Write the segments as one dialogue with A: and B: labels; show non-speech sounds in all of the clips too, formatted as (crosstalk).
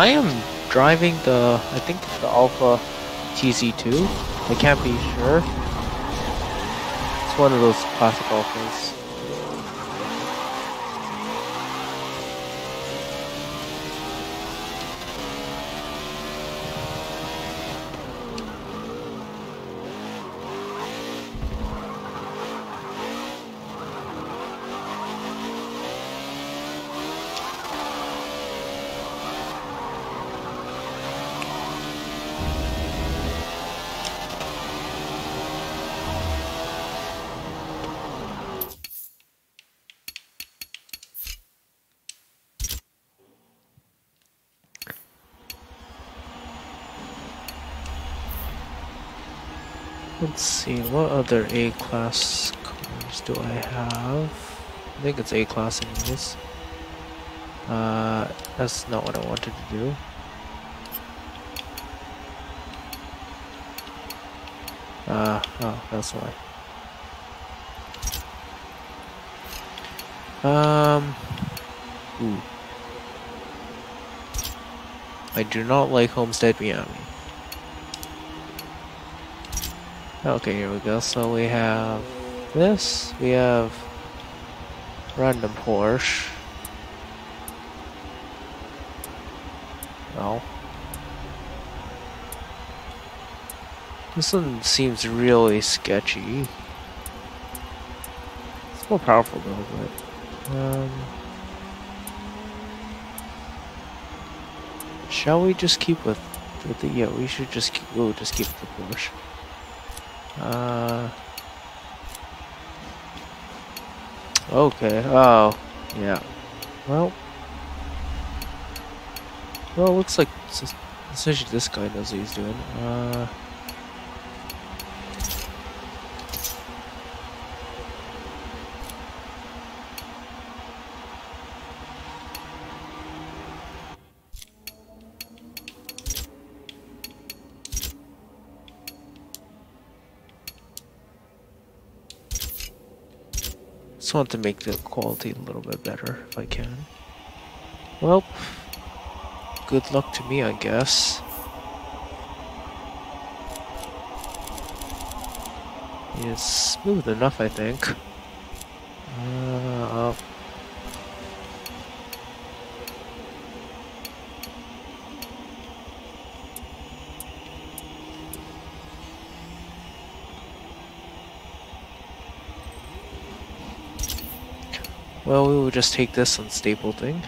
A: I am driving the, I think it's the Alfa TZ2. I can't be sure. It's one of those classic Alfas. Let's see, what other A-class cars do I have? I think it's A-class anyways. Uh, that's not what I wanted to do. Uh, oh, that's why. Um, ooh. I do not like Homestead Miami. Okay, here we go. So we have this. We have random Porsche. Oh. This one seems really sketchy. It's more powerful though, but... Um, shall we just keep with, with the... Yeah, we should just keep... We'll just keep the Porsche. Uh. Okay. Oh. Yeah. Well. Well, looks like essentially this guy knows what he's doing. Uh. Just want to make the quality a little bit better if I can. Well, good luck to me, I guess. It's smooth enough, I think. Well, we will just take this unstable thing.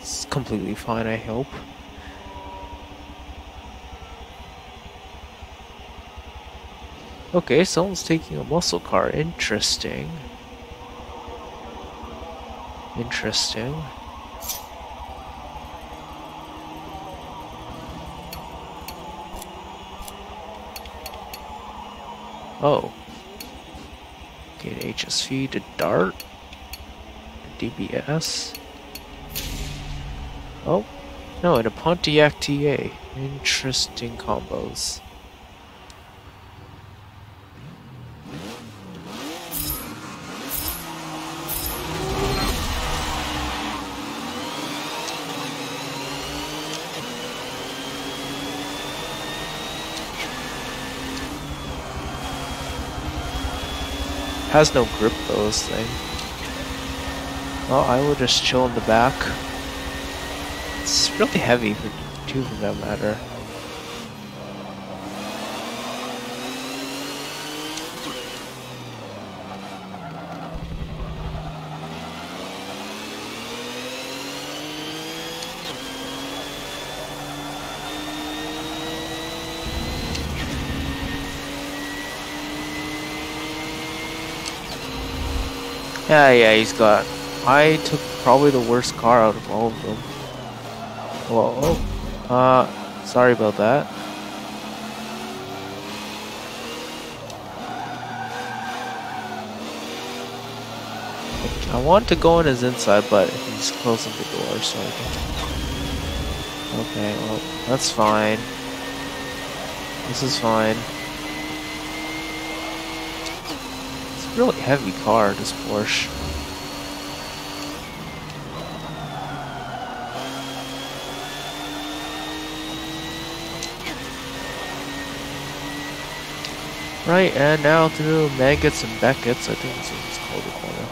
A: It's completely fine, I hope. Okay, someone's taking a muscle car. Interesting. Interesting. Oh. Get HSV to Dart. DBS. Oh, no, and a Pontiac TA. Interesting combos. Has no grip though, this thing. Well, I will just chill in the back. It's really heavy for two for that matter. Yeah, yeah, he's got I took probably the worst car out of all of them. Whoa. Uh, sorry about that. I want to go in his inside, but he's closing the door, so I can... Okay, well, that's fine. This is fine. It's a really heavy car, this Porsche. Right, and now through Maggotts and Becketts, I think this is called the corner.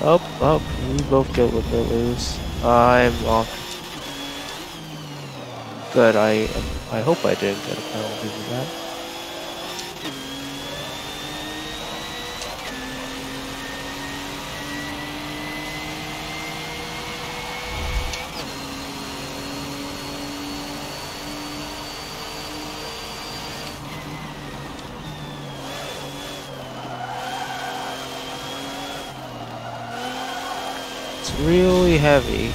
A: Oh, oh, we both get what they lose. I'm off. Good, I I hope I didn't get a penalty for that. Heavy.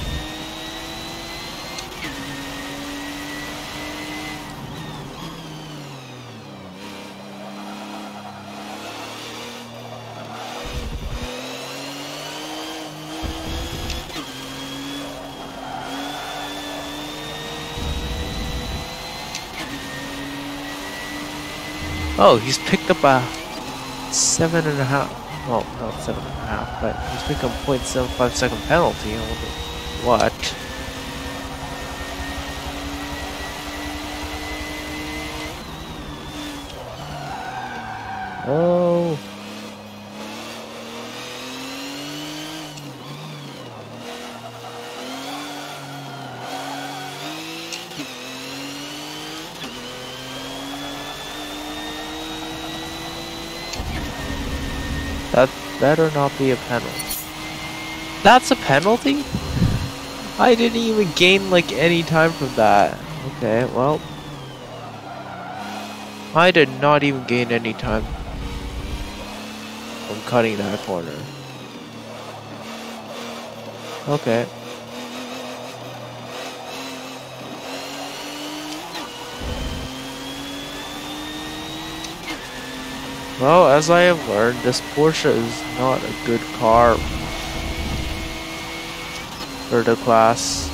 A: Oh, he's picked up a seven and a half well, not seven and a half, but he's become 0.75 second penalty. What. Oh. That better not be a penalty. That's a penalty? I didn't even gain like any time from that. Okay, well. I did not even gain any time from cutting that corner. Okay. Well, as I have learned, this Porsche is not a good car for the class.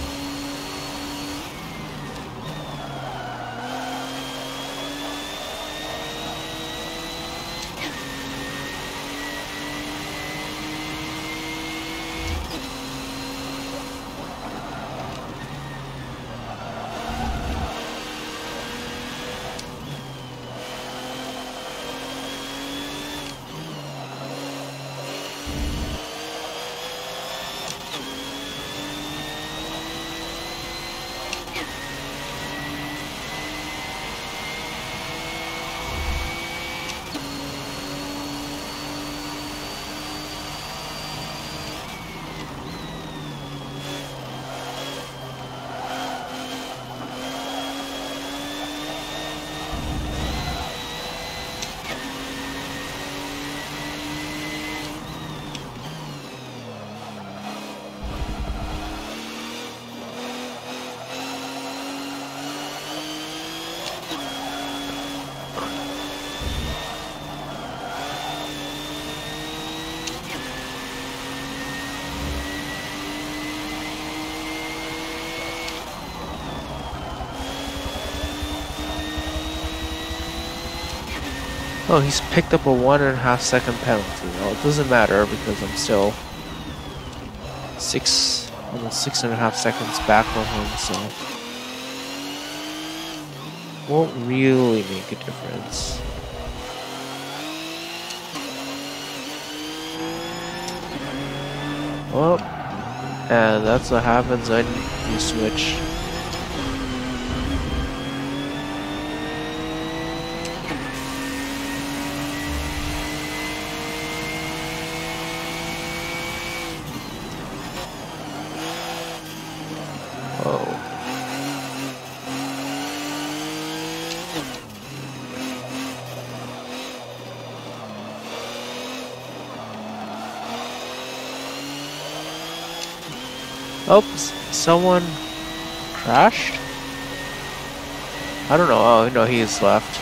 A: Oh, he's picked up a one and a half second penalty. Well, it doesn't matter because I'm still six, almost six and a half seconds back from him, so won't really make a difference. Well, and that's what happens when you switch someone crashed? I don't know. Oh, no, he's left.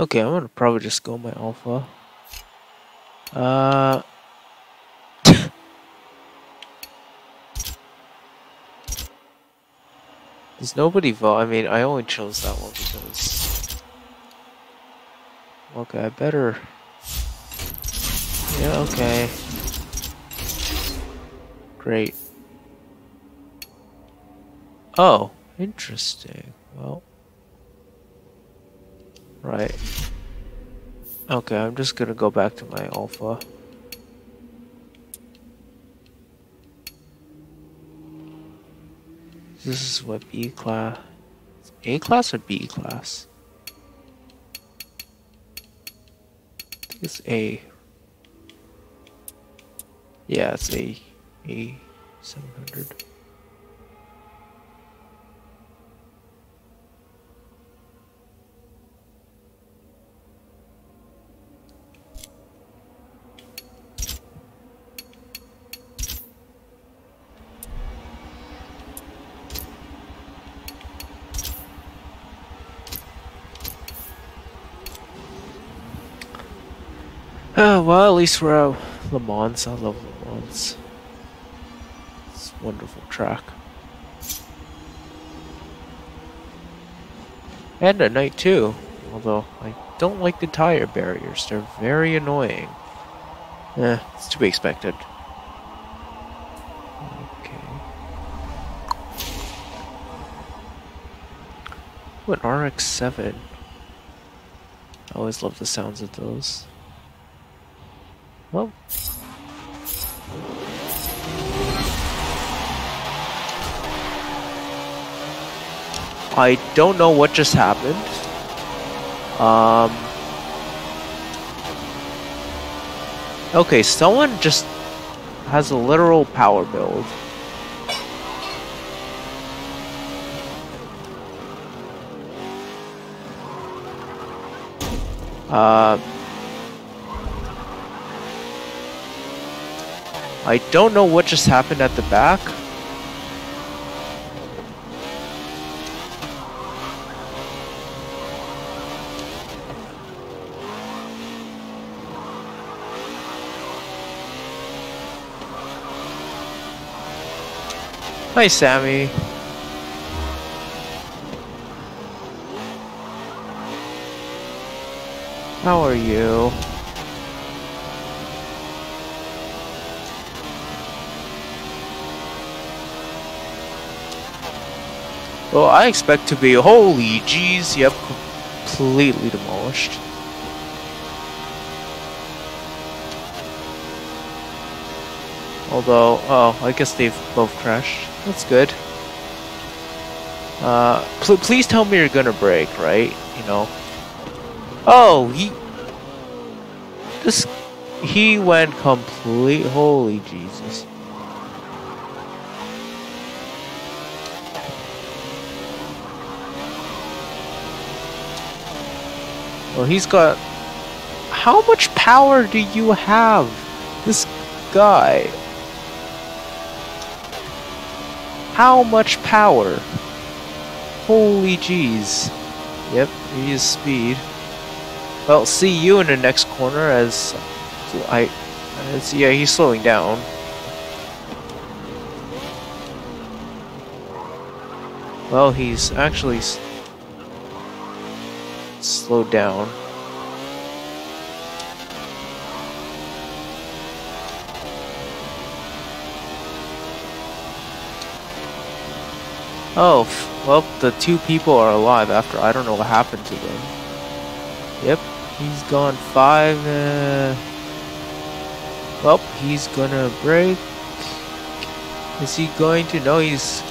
A: Okay, I'm gonna probably just go my Alfa. Uh. (laughs) There's nobody vote? I mean, I only chose that one because. Okay, I better. Yeah, okay. Great. Oh, interesting. Well. Right. Okay, I'm just gonna go back to my Alfa. This is what B class. A class or B class? I think it's A. Yeah, it's A. A700. Well, at least we're at Le Mans. I love Le Mans. It's a wonderful track. And at night too. Although, I don't like the tire barriers. They're very annoying. Eh, it's to be expected. Okay. What RX-7. I always love the sounds of those. Well. I don't know what just happened. Um. Okay, someone just has a literal power build. Uh, I don't know what just happened at the back. Hi, Sammy. How are you? Well, I expect to be, holy jeez, yep, completely demolished. Although, oh, I guess they've both crashed. That's good. Uh, pl please tell me you're gonna break, right? You know. Oh, he... This... He went complete... Holy Jesus. Well, he's got... How much power do you have? This guy. How much power? Holy jeez. Yep, he is speed. Well, see you in the next corner as I... As, yeah, he's slowing down. Well, he's actually slowed down. Oh, well, the two people are alive after I don't know what happened to them. Yep, he's gone five. Uh, well, he's gonna break. Is he going to? No, he's.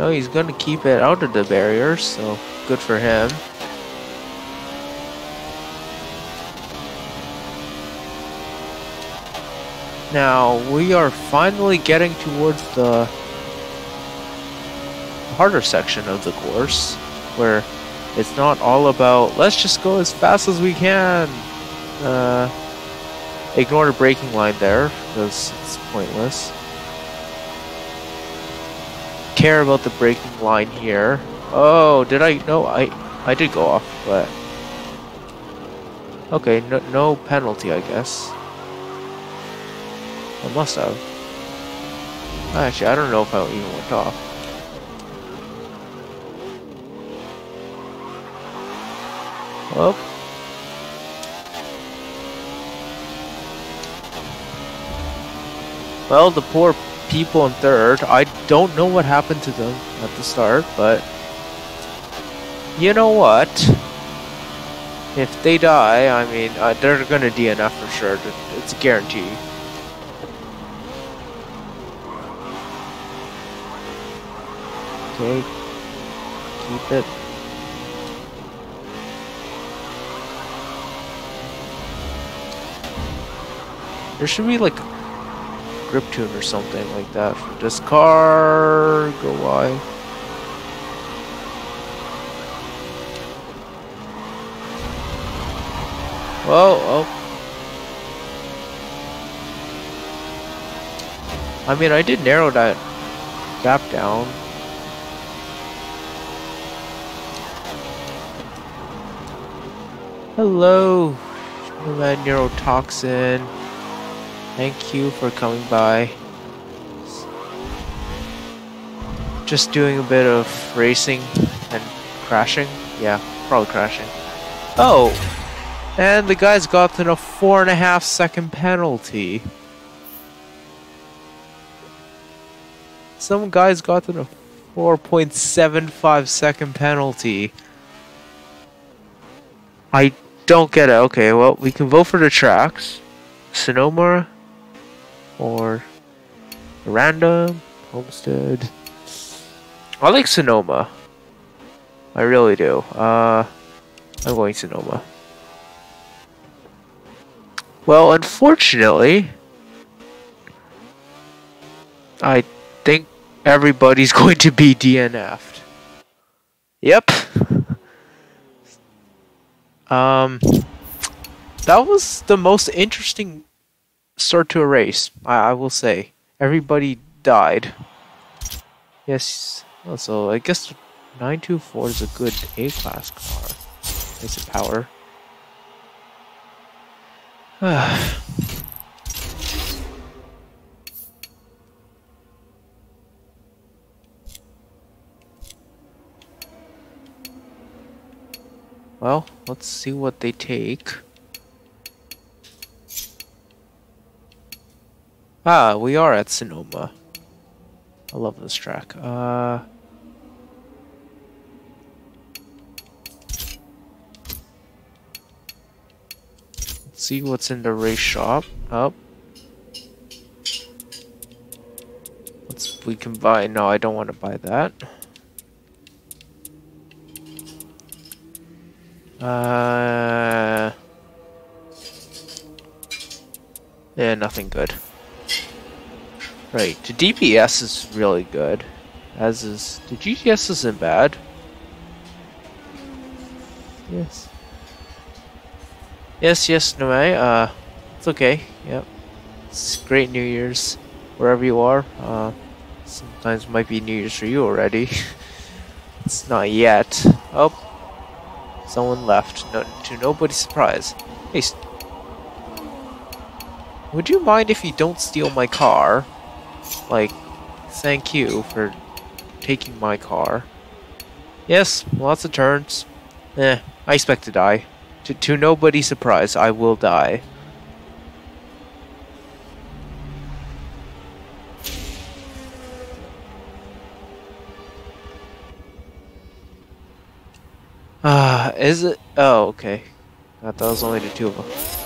A: No, he's gonna keep it out of the barriers, so good for him. Now, we are finally getting towards the harder section of the course, where it's not all about, let's just go as fast as we can. Uh, ignore the braking line there, because it's pointless. Care about the braking line here. Oh, did I? No, I, I did go off, but... Okay, no, no penalty, I guess. I must have. Actually, I don't know if I even went off. Well. Well, the poor people in third, I don't know what happened to them at the start, but you know what? If they die, I mean, uh, they're gonna DNF for sure. It's a guarantee. Okay. Keep it. There should be like grip tune or something like that for this car. Go wide. Whoa, oh. I mean, I did narrow that gap down. Hello, neurotoxin. Thank you for coming by. Just doing a bit of racing and crashing. Yeah, probably crashing. Oh, and the guy's gotten a four and a half second penalty. Some guy's gotten a 4.75 second penalty. I don't get it. Okay, well, we can vote for the tracks. Sonoma or Random, Homestead. I like Sonoma. I really do. Uh, I'm going Sonoma. Well, unfortunately, I think everybody's (laughs) going to be DNF'd. Yep. (laughs) Um, that was the most interesting start to a race, I, I will say. Everybody died. Yes, so I guess 924 is a good A-class car. Nice of power. (sighs) Well, let's see what they take. Ah, we are at Sonoma. I love this track. Uh... Let's see what's in the race shop. Up. Oh. Let's, we can buy, no, I don't want to buy that. Uh, yeah, nothing good. Right, the DPS is really good. As is... The GTS isn't bad. Yes. Yes, yes, no way. Uh, it's okay. Yep. It's great New Year's. Wherever you are. Uh, sometimes might be New Year's for you already. (laughs) it's not yet. Oh, Someone left, no, to nobody's surprise. Hey, would you mind if you don't steal my car? Like, thank you for taking my car. Yes, lots of turns. Eh, I expect to die. To, to nobody's surprise, I will die. Ah, uh, is it? Oh, okay. I thought it was only the two of them.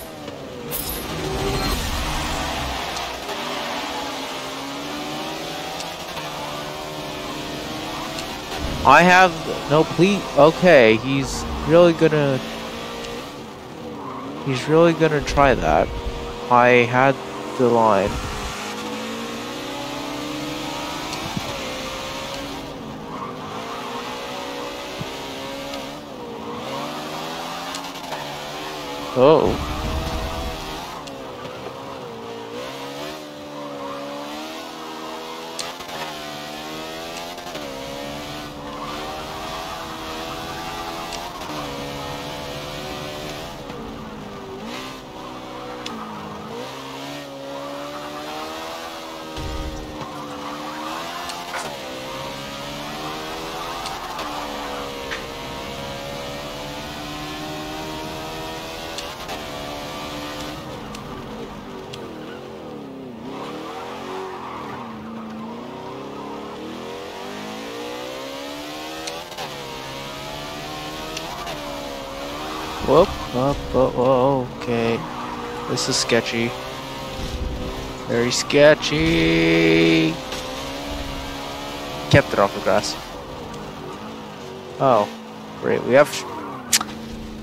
A: I have no please. Okay, he's really gonna. He's really gonna try that. I had the line. Oh. Whoop, whoop, whoop, whoa, okay. This is sketchy. Very sketchy. Kept it off the grass. Oh, great. We have.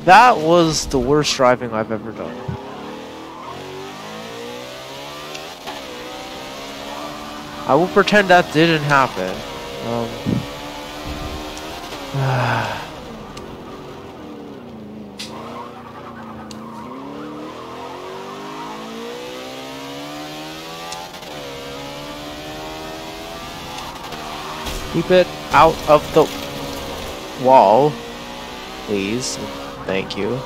A: That was the worst driving I've ever done. I will pretend that didn't happen. Um. Keep it out of the wall, please. Thank you.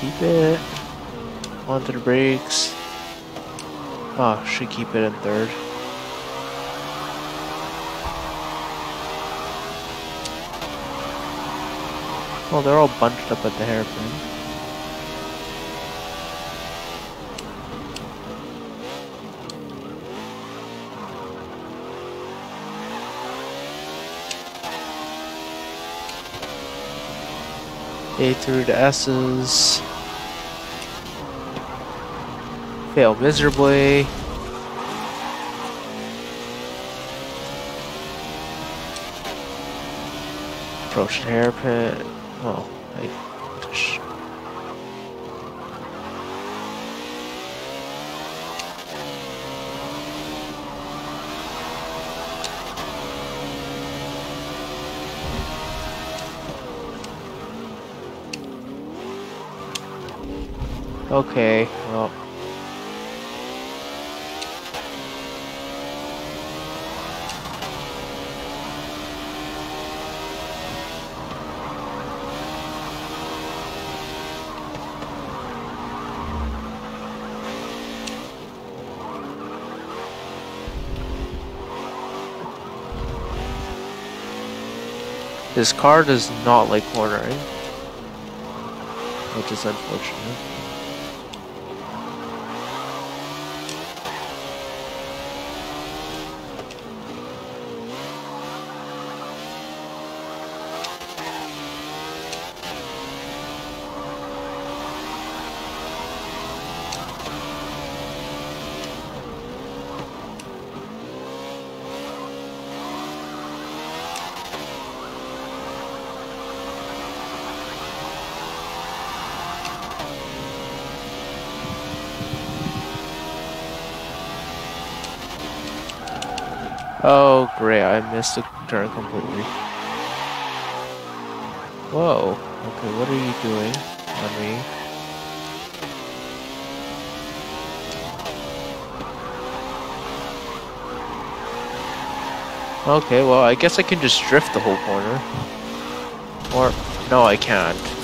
A: keep it. Onto the brakes. Oh, should keep it in third. Well, they're all bunched up at the hairpin. A through the S's. Fail oh, miserably. Approach the hairpin. Oh, I Okay, well. This car does not like cornering, which is unfortunate. Turn completely. Whoa, okay, what are you doing on me? Okay, well, I guess I can just drift the whole corner. Or, no, I can't.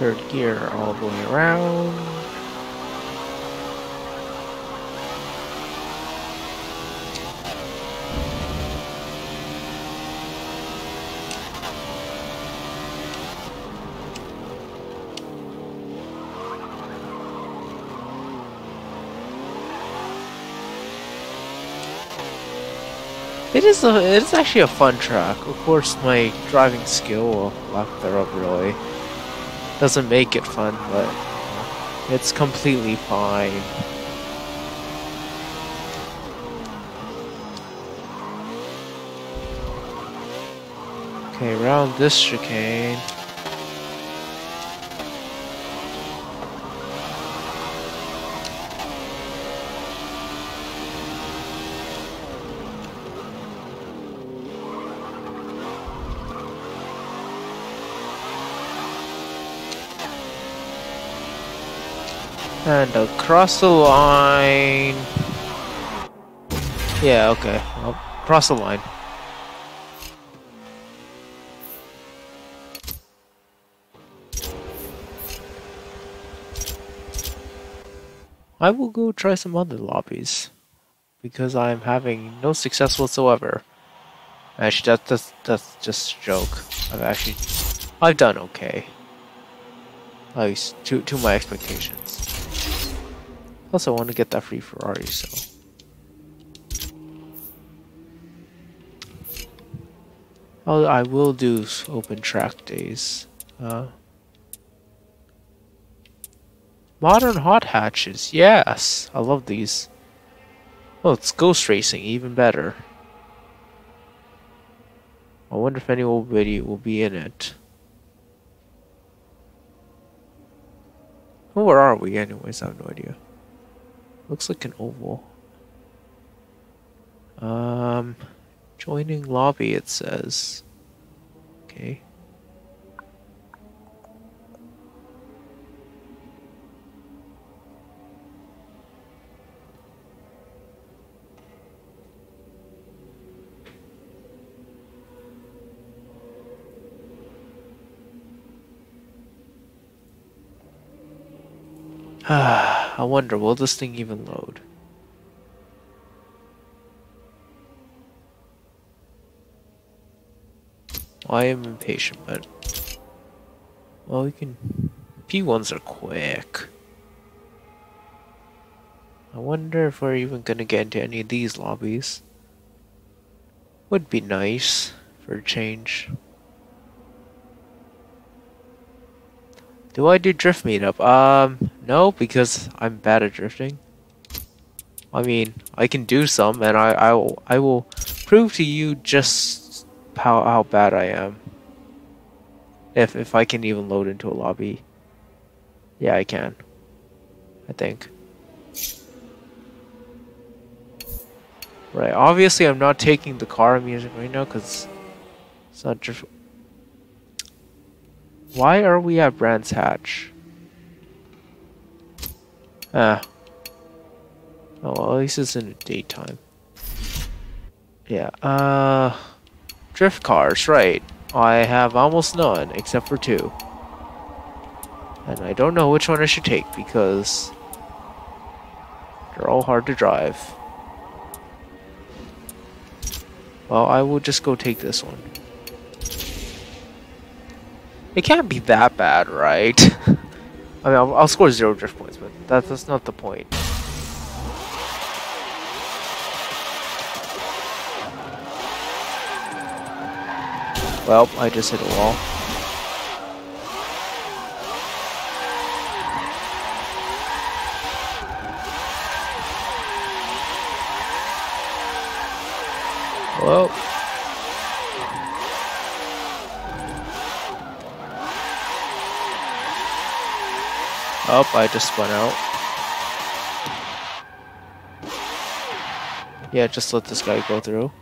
A: third gear all the way around. It is a, it is actually a fun track. Of course, my driving skill will lack thereof really doesn't make it fun, but it's completely fine. Okay, around this chicane. And across the line. Yeah, okay. I'll cross the line. I will go try some other lobbies. Because I'm having no success whatsoever. Actually, that, that's, that's just a joke. I've actually... I've done okay. At least to, to my expectations. Plus, I want to get that free Ferrari, so. I'll, I will do open track days. Uh, modern hot hatches, yes! I love these. Oh, it's ghost racing, even better. I wonder if any old video will be in it. where are we anyways? I have no idea. Looks like an oval. Um, joining lobby, it says. Okay. (sighs) I wonder, will this thing even load? I am impatient, but... Well, we can... P1s are quick. I wonder if we're even gonna get into any of these lobbies. Would be nice for a change. Do I do drift meetup? Um, no, because I'm bad at drifting. I mean, I can do some, and I, I will, I will prove to you just how how bad I am. If if I can even load into a lobby. Yeah, I can. I think. Right, obviously I'm not taking the car I'm using right now because it's not just... Why are we at Brands Hatch? Ah. Oh, well, at least it's in the daytime. Yeah, uh... Drift cars, right. I have almost none, except for two. And I don't know which one I should take, because... They're all hard to drive. Well, I will just go take this one. It can't be that bad, right? (laughs) I mean, I'll, I'll, score zero drift points, but that, that's not the point. Well, I just hit a wall. Well. Oh, I just spun out. Yeah, just let this guy go through.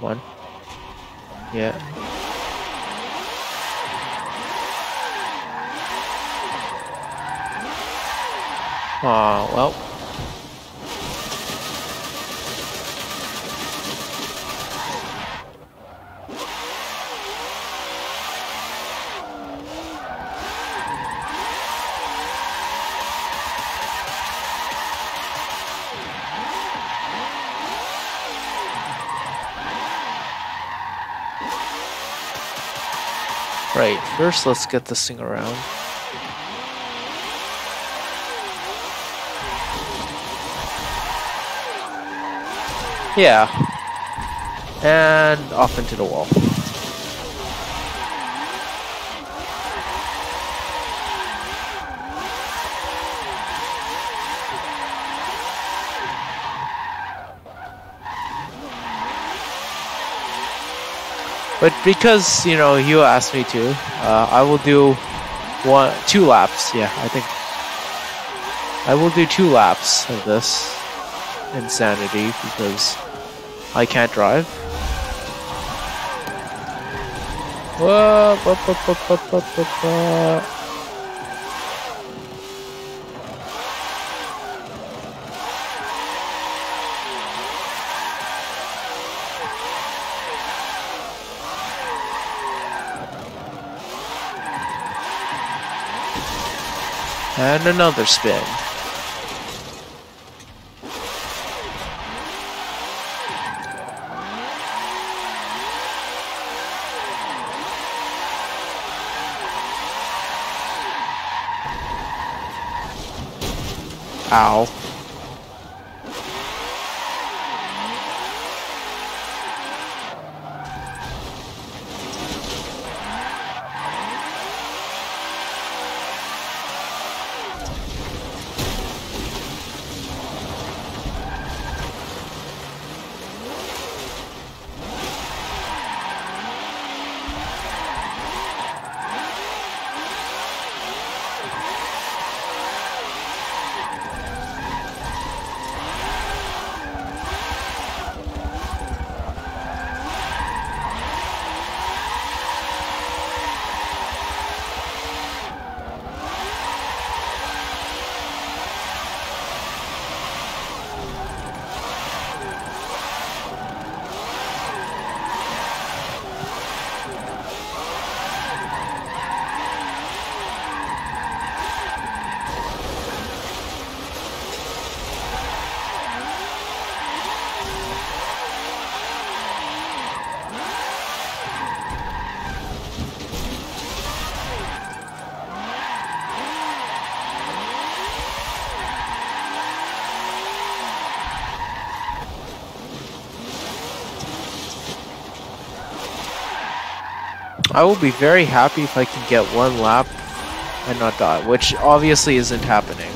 A: One. Yeah. Aw, well. Right, first let's get this thing around. Yeah. And off into the wall. But because, you know, you asked me to, uh, I will do one, two laps. Yeah, I think I will do two laps of this insanity because I can't drive. Whoa, whoa, whoa, And another spin. Ow. I will be very happy if I can get one lap and not die, which obviously isn't happening.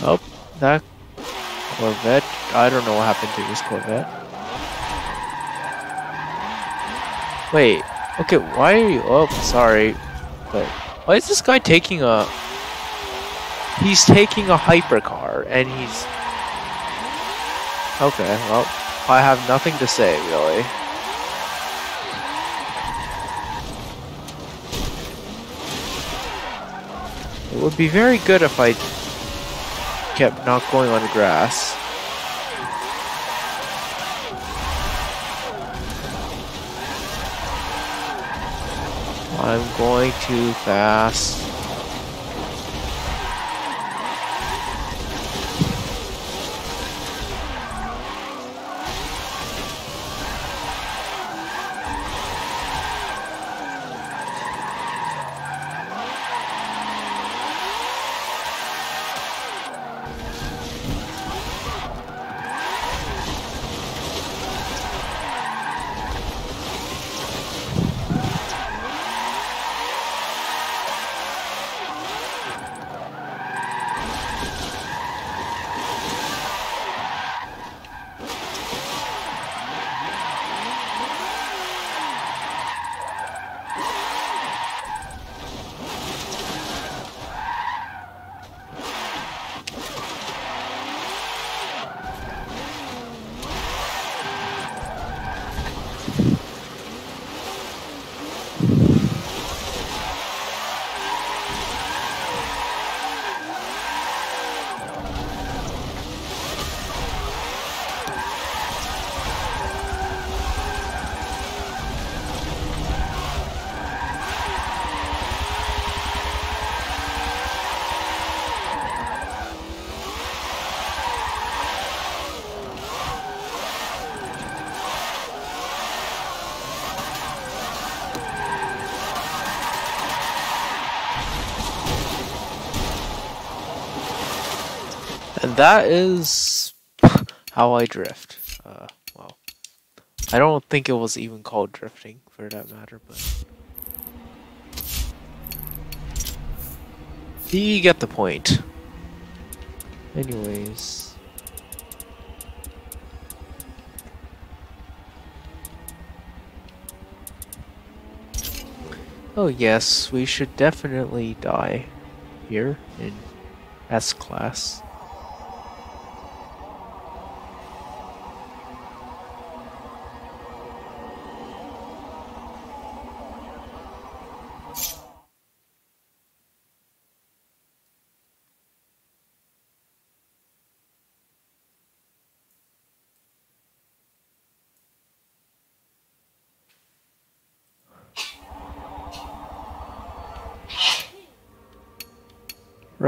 A: Oh, that Corvette. I don't know what happened to this Corvette. Wait. Okay, why are you... Oh, sorry. But why is this guy taking a... He's taking a hypercar, and he's... Okay, well, I have nothing to say, really. It would be very good if I kept not going on the grass. I'm going too fast. That is how I drift. Uh, well, I don't think it was even called drifting for that matter, but you get the point. Anyways. Oh yes, we should definitely die here in S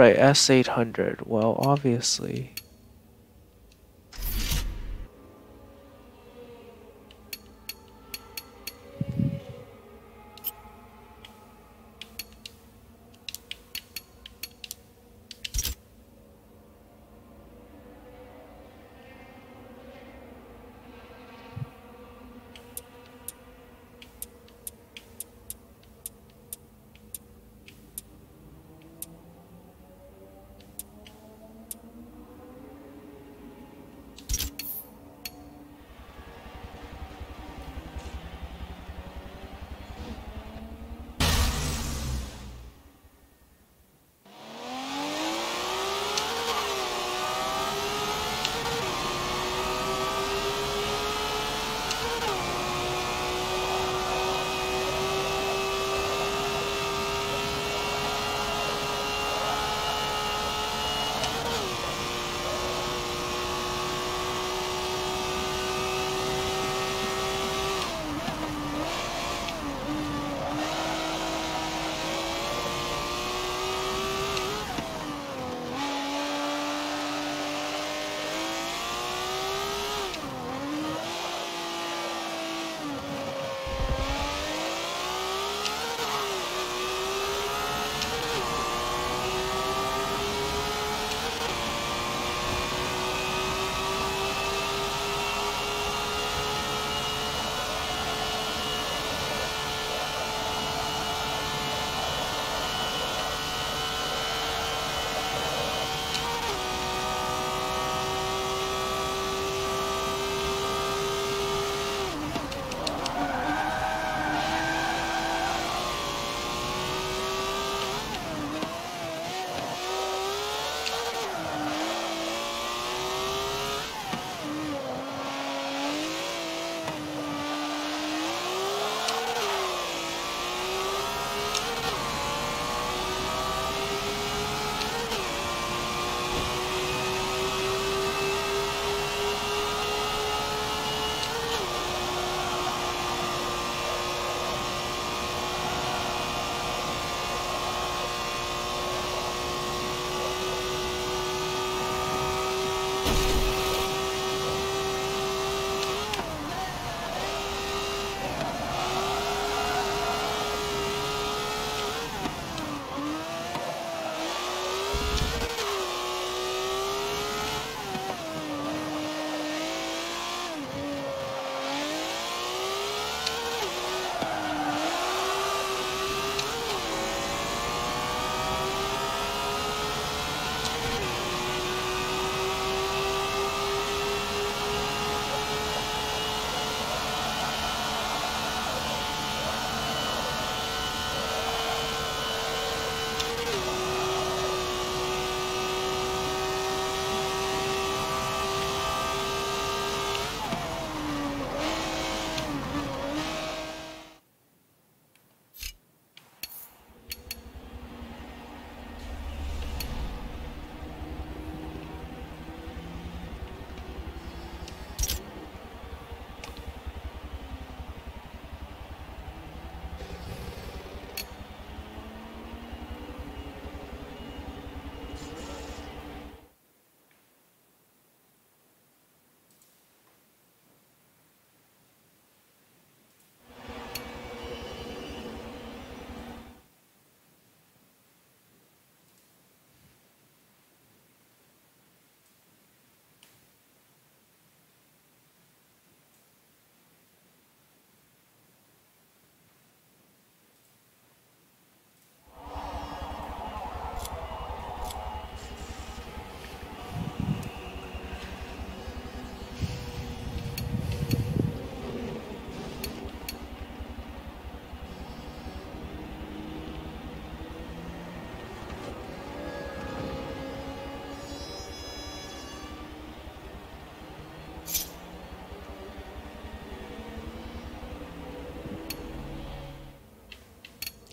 A: Right, S800. Well, obviously.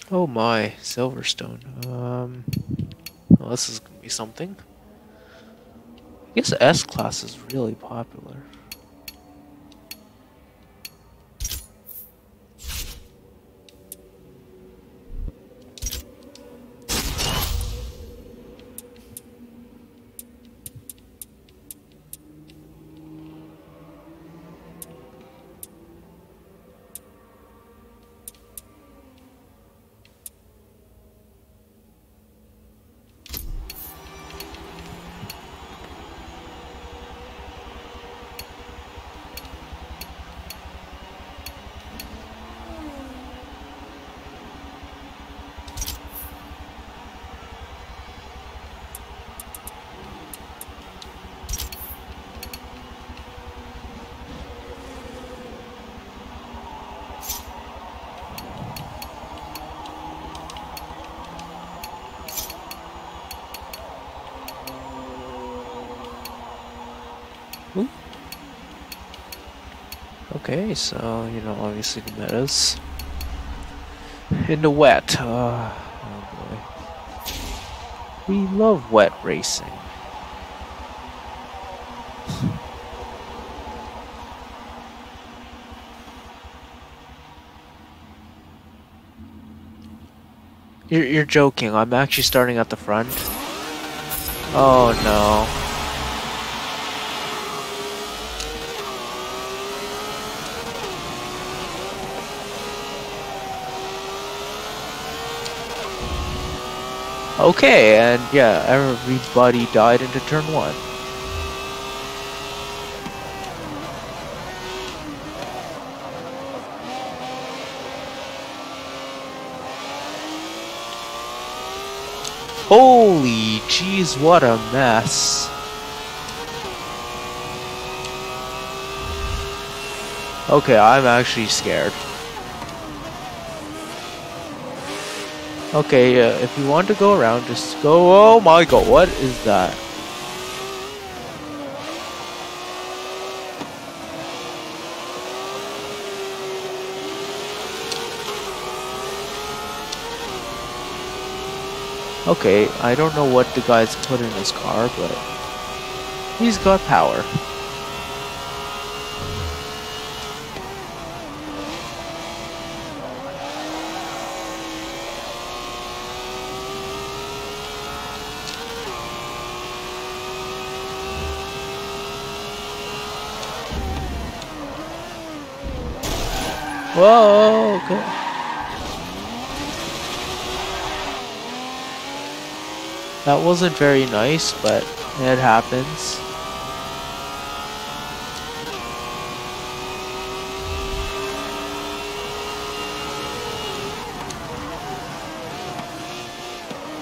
A: Oh my, Silverstone. Um, well, this is gonna be something. I guess S class is really popular. Okay, so, you know, obviously the metas. In the wet, uh, oh boy. We love wet racing. You're, you're joking, I'm actually starting at the front. Oh no. Okay, and yeah, everybody died into turn one. Holy jeez, what a mess. Okay, I'm actually scared. Okay, uh, if you want to go around, just go. Oh my god, what is that? Okay, I don't know what the guy's put in his car, but he's got power. Whoa, okay. That wasn't very nice, but it happens.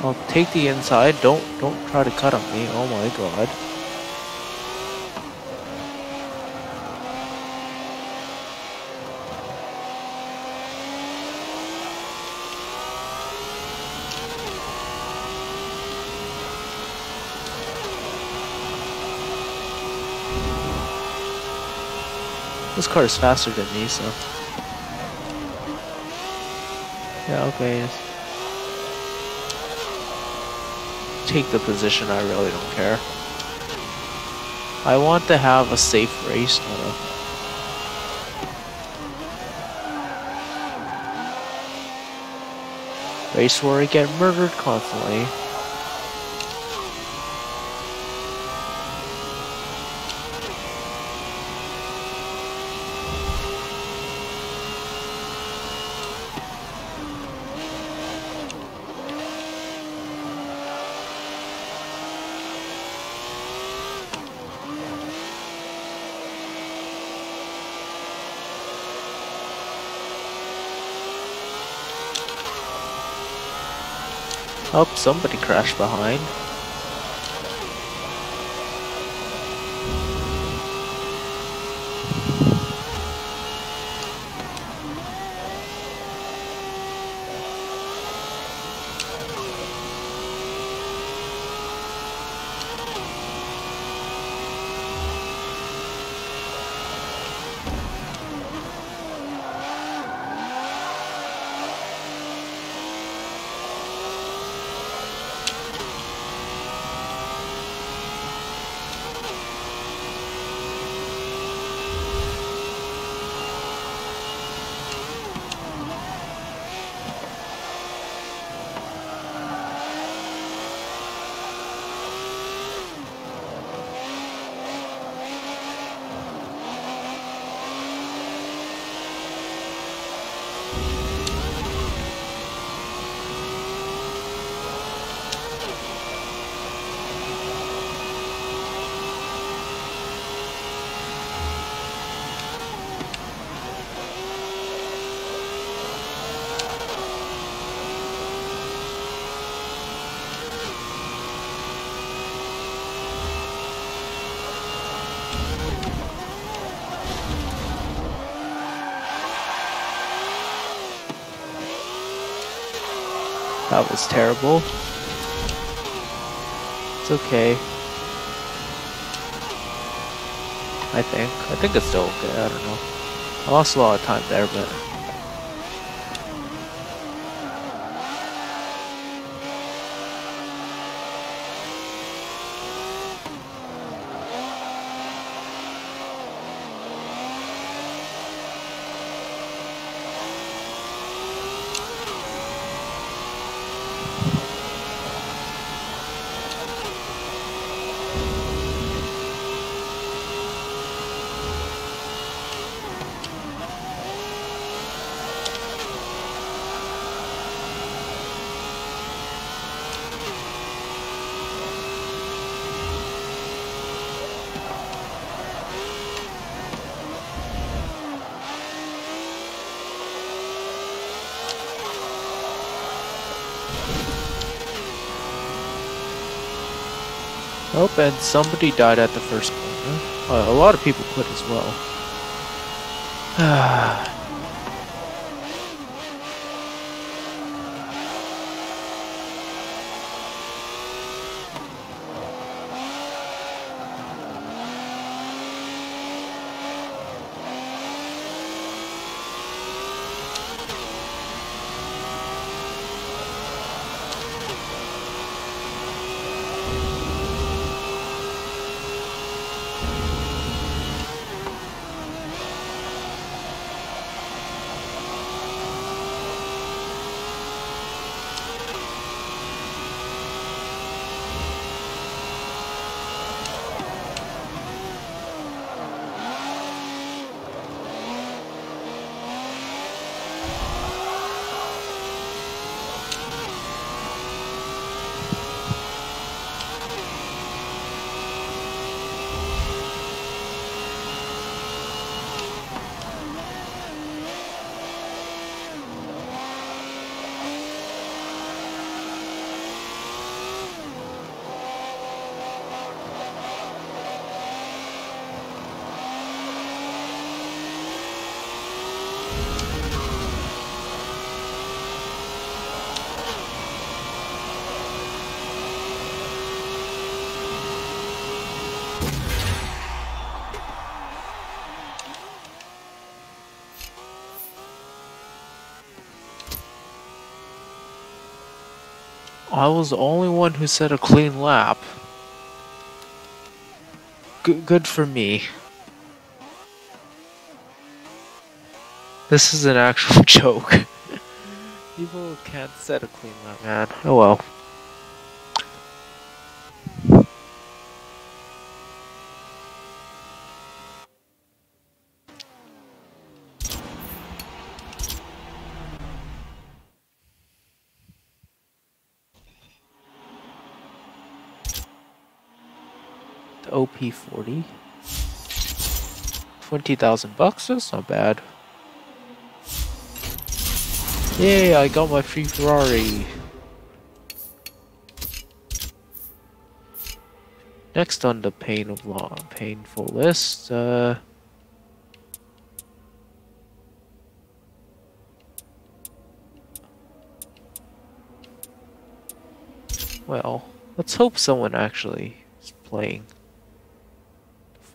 A: I'll take the inside. Don't don't try to cut on me. Oh my god. This car is faster than me, so. Yeah, okay. Take the position, I really don't care. I want to have a safe race, not a... Race where I get murdered constantly. Oh, somebody crashed behind. That was terrible. It's okay. I think. I think it's still okay, I don't know. I lost a lot of time there, but And somebody died at the first corner. Uh, a lot of people quit as well. (sighs) (sighs) I was the only one who said a clean lap. G good for me. This is an actual (laughs) joke. People can't set a clean lap, man. Oh well. OP40. 20,000 bucks, that's not bad. Yay, I got my free Ferrari. Next on the pain of law, painful list, uh... Well, let's hope someone actually is playing.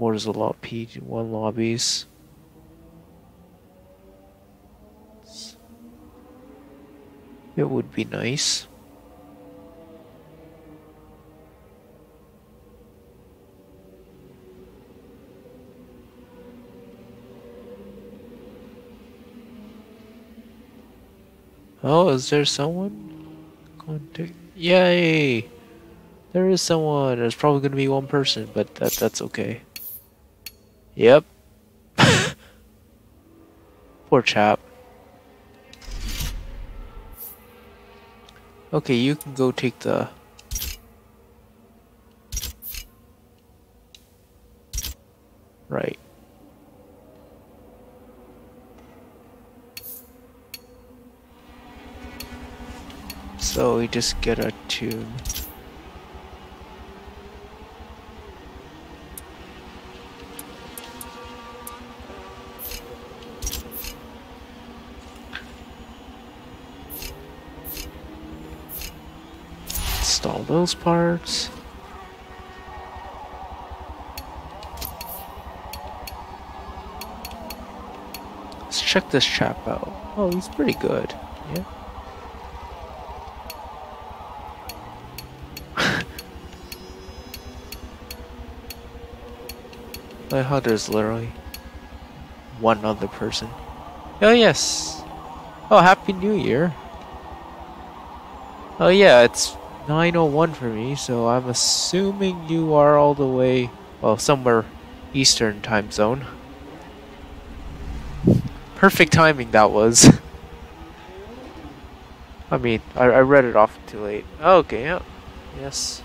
A: Forza lot P1 lobbies. It would be nice. Oh, is there someone? Contact. Yay! There is someone. There's probably going to be one person, but that that's okay. Yep. (laughs) Poor chap. Okay, you can go take the... Right. So we just get a tune. Install those parts. Let's check this chap out. Oh, he's pretty good. Yeah. like how there's literally one other person. Oh yes. Oh, happy new year. Oh yeah, it's 9.01 for me, so I'm assuming you are all the way, well, somewhere eastern time zone. Perfect timing that was. I mean, I, I read it off too late. Okay, yeah. Yes.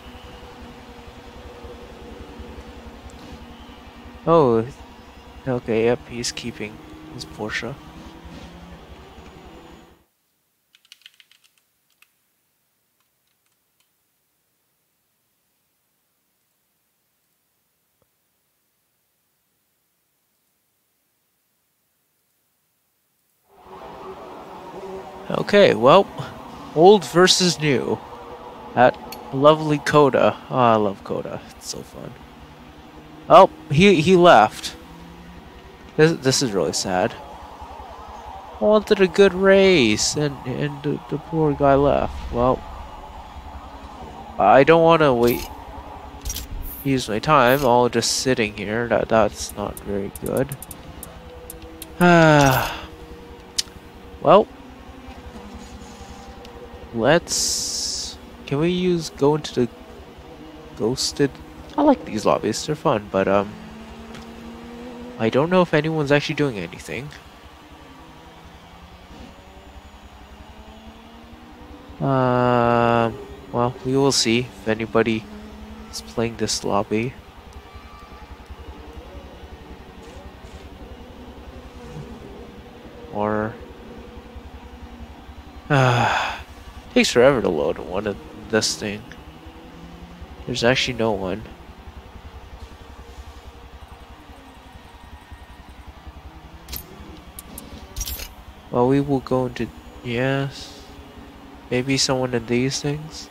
A: Oh, okay, yep, he's keeping his Porsche. Okay, well, old versus new. That lovely Coda. Oh, I love Coda. It's so fun. Oh, he he left. This this is really sad. I wanted a good race, and and the, the poor guy left. Well, I don't want to wait. Use my time all just sitting here. That that's not very good. Ah. (sighs) well, let's... Can we use go into the ghosted? I like these lobbies, they're fun, but um... I don't know if anyone's actually doing anything. Uh, well, we will see if anybody is playing this lobby. Or... Ah... (sighs) Takes forever to load one of this thing. There's actually no one. Well, we will go into... Yes. Maybe someone in these things?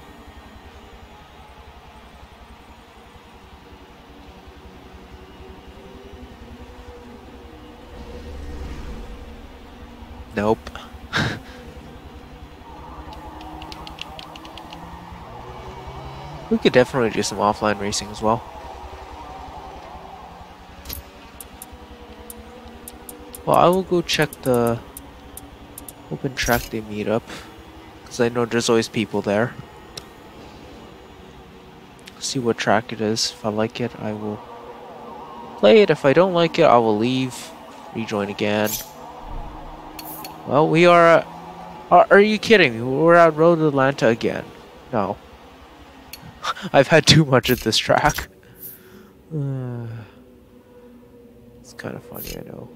A: Nope. Could definitely do some offline racing as well. Well, I will go check the open track day meetup because I know there's always people there. See what track it is. If I like it, I will play it. If I don't like it, I will leave, rejoin again. Well, we are. are, are you kidding me? We're at Road Atlanta again. No. I've had too much of this track. (sighs) It's kind of funny, I know.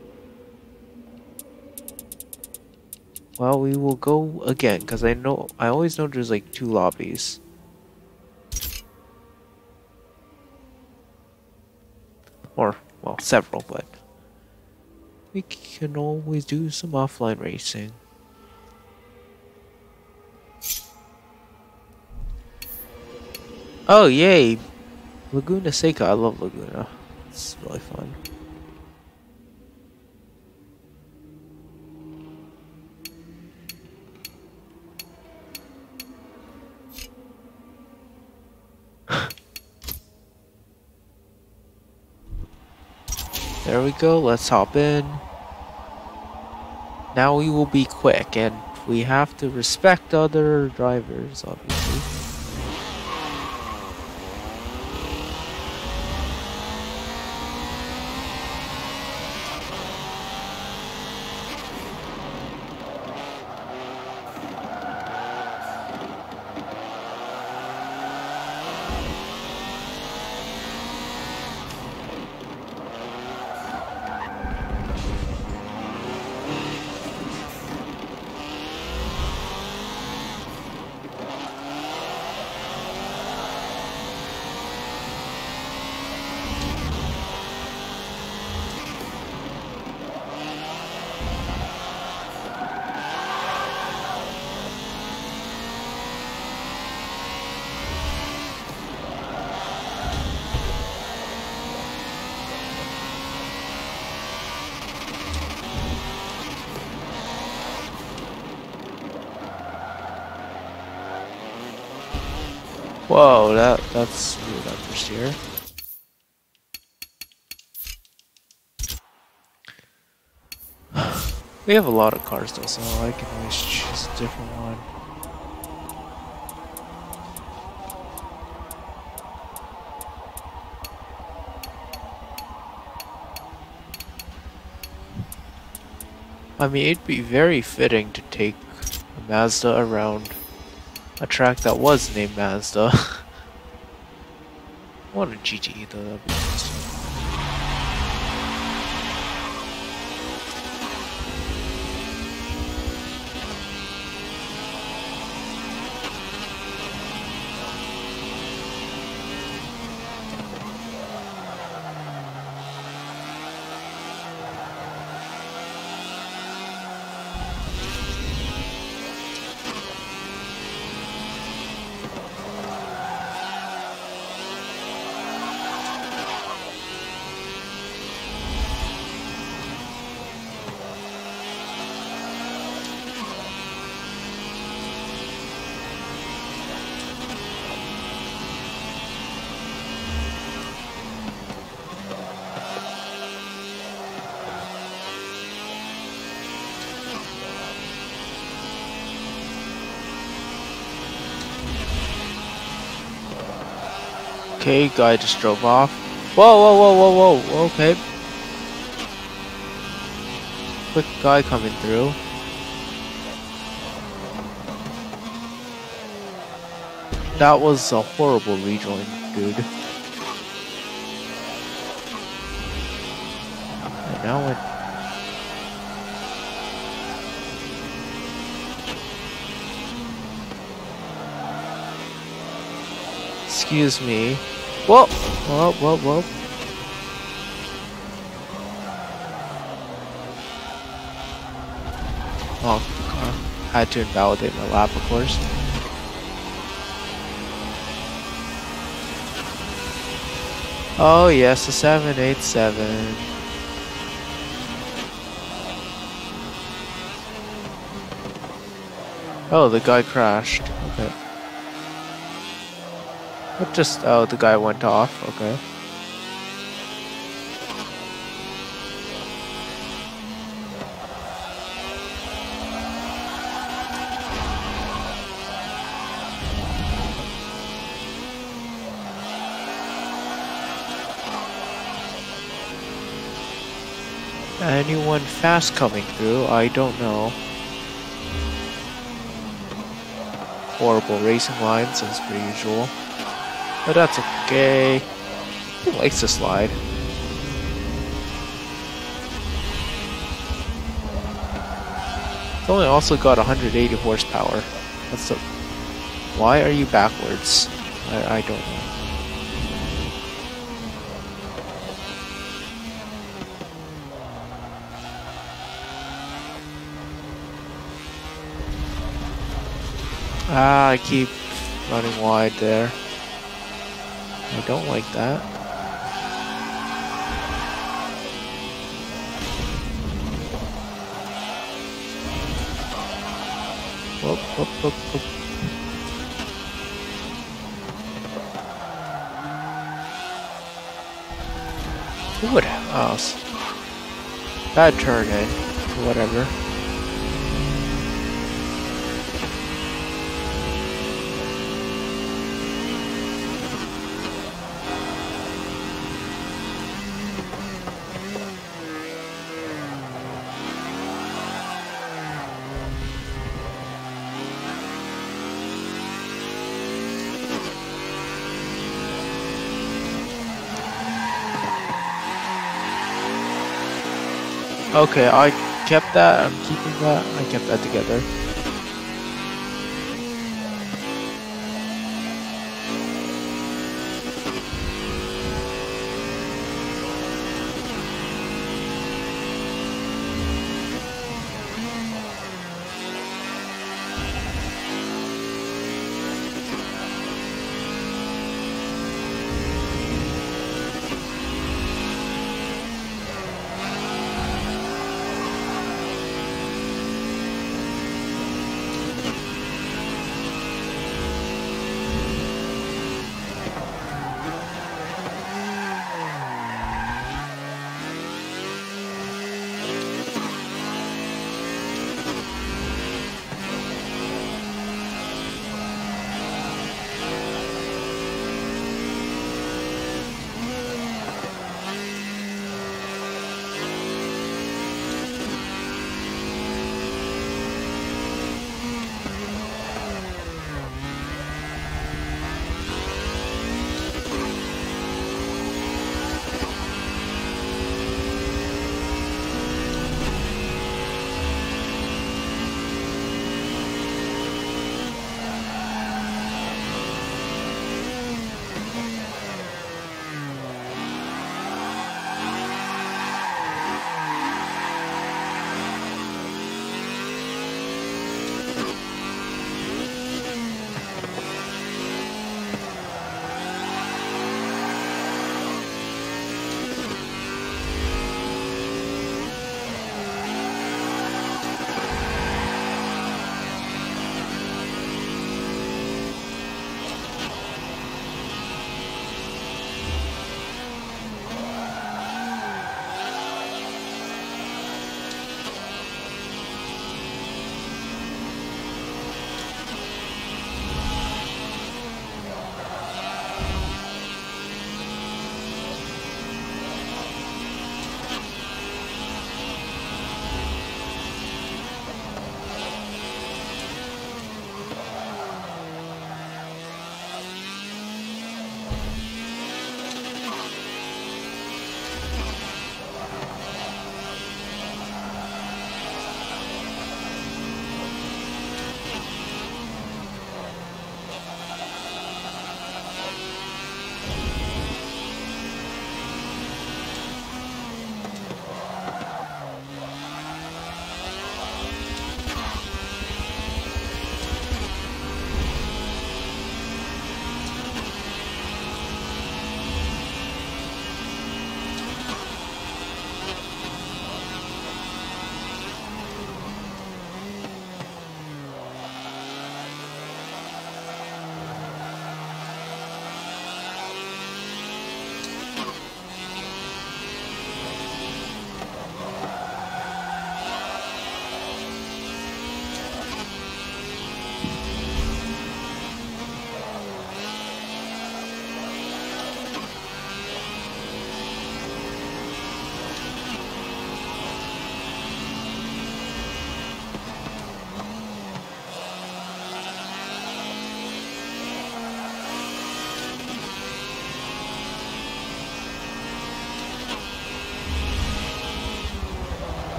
A: Well, we will go again, because I know I always know there's like two lobbies. Or, well, several, but we can always do some offline racing. Oh, yay! Laguna Seca. I love Laguna. It's really fun. (laughs) there we go. Let's hop in. Now we will be quick, and we have to respect other drivers, obviously. We have a lot of cars though, so I can always choose a different one. I mean, it'd be very fitting to take a Mazda around a track that was named Mazda. (laughs) Want a GTE though, that'd be. Okay, guy just drove off. Whoa, whoa, whoa, whoa, whoa, okay. Quick guy coming through. That was a horrible rejoin, dude. And now it Excuse me. Whoa! Whoa, whoa, whoa. Oh, I had to invalidate my lap, of course. Oh yes, the 787. Oh, the guy crashed. What just, oh, the guy went off, okay. Anyone fast coming through? I don't know. Horrible racing lines as per usual. But that's okay. He likes to slide. It's only also got 180 horsepower. That's the. Why are you backwards? I, I don't know. Ah, I keep running wide there. I don't like that. Whoop, whoop, whoop, whoop. Who would house? Oh, bad turn in. Whatever. Okay, I kept that, I'm keeping that, I kept that together.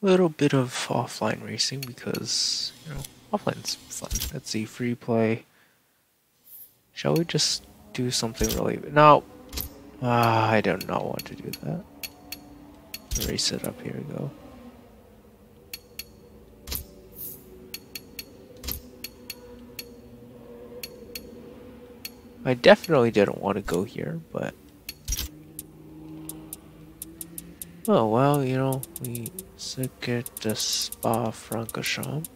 A: Little bit of offline racing because, you know, offline's fun. Let's see, free play. Shall we just do something really... No! Uh, I do not want to do that. Race it up, here we go. I definitely didn't want to go here, but... Oh, well, you know, we get the Spa Francorchamps.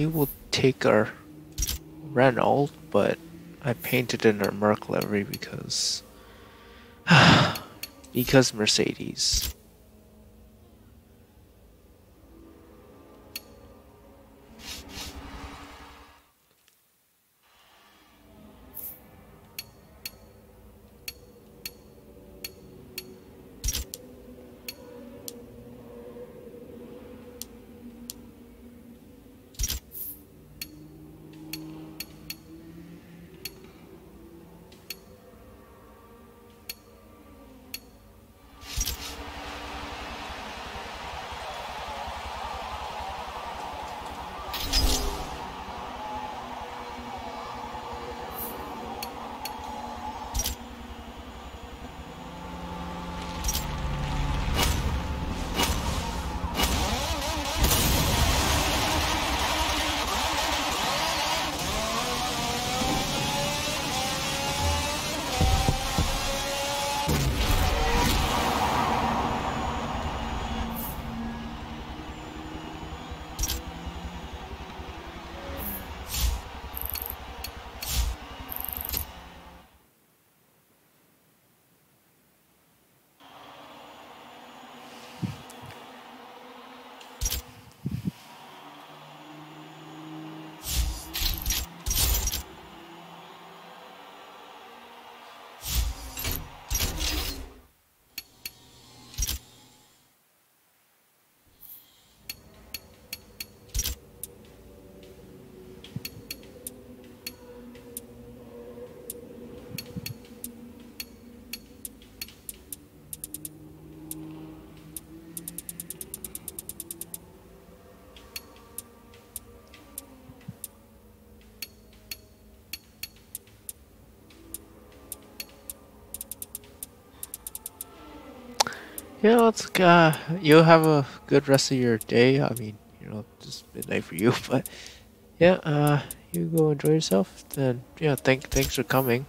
A: We will take our Renault, but I painted in our Merc livery because (sighs) because Mercedes. Yeah, let's uh, you have a good rest of your day. I mean, you know, just midnight for you, (laughs) but yeah, uh, you go enjoy yourself. Then yeah, thank thanks for coming.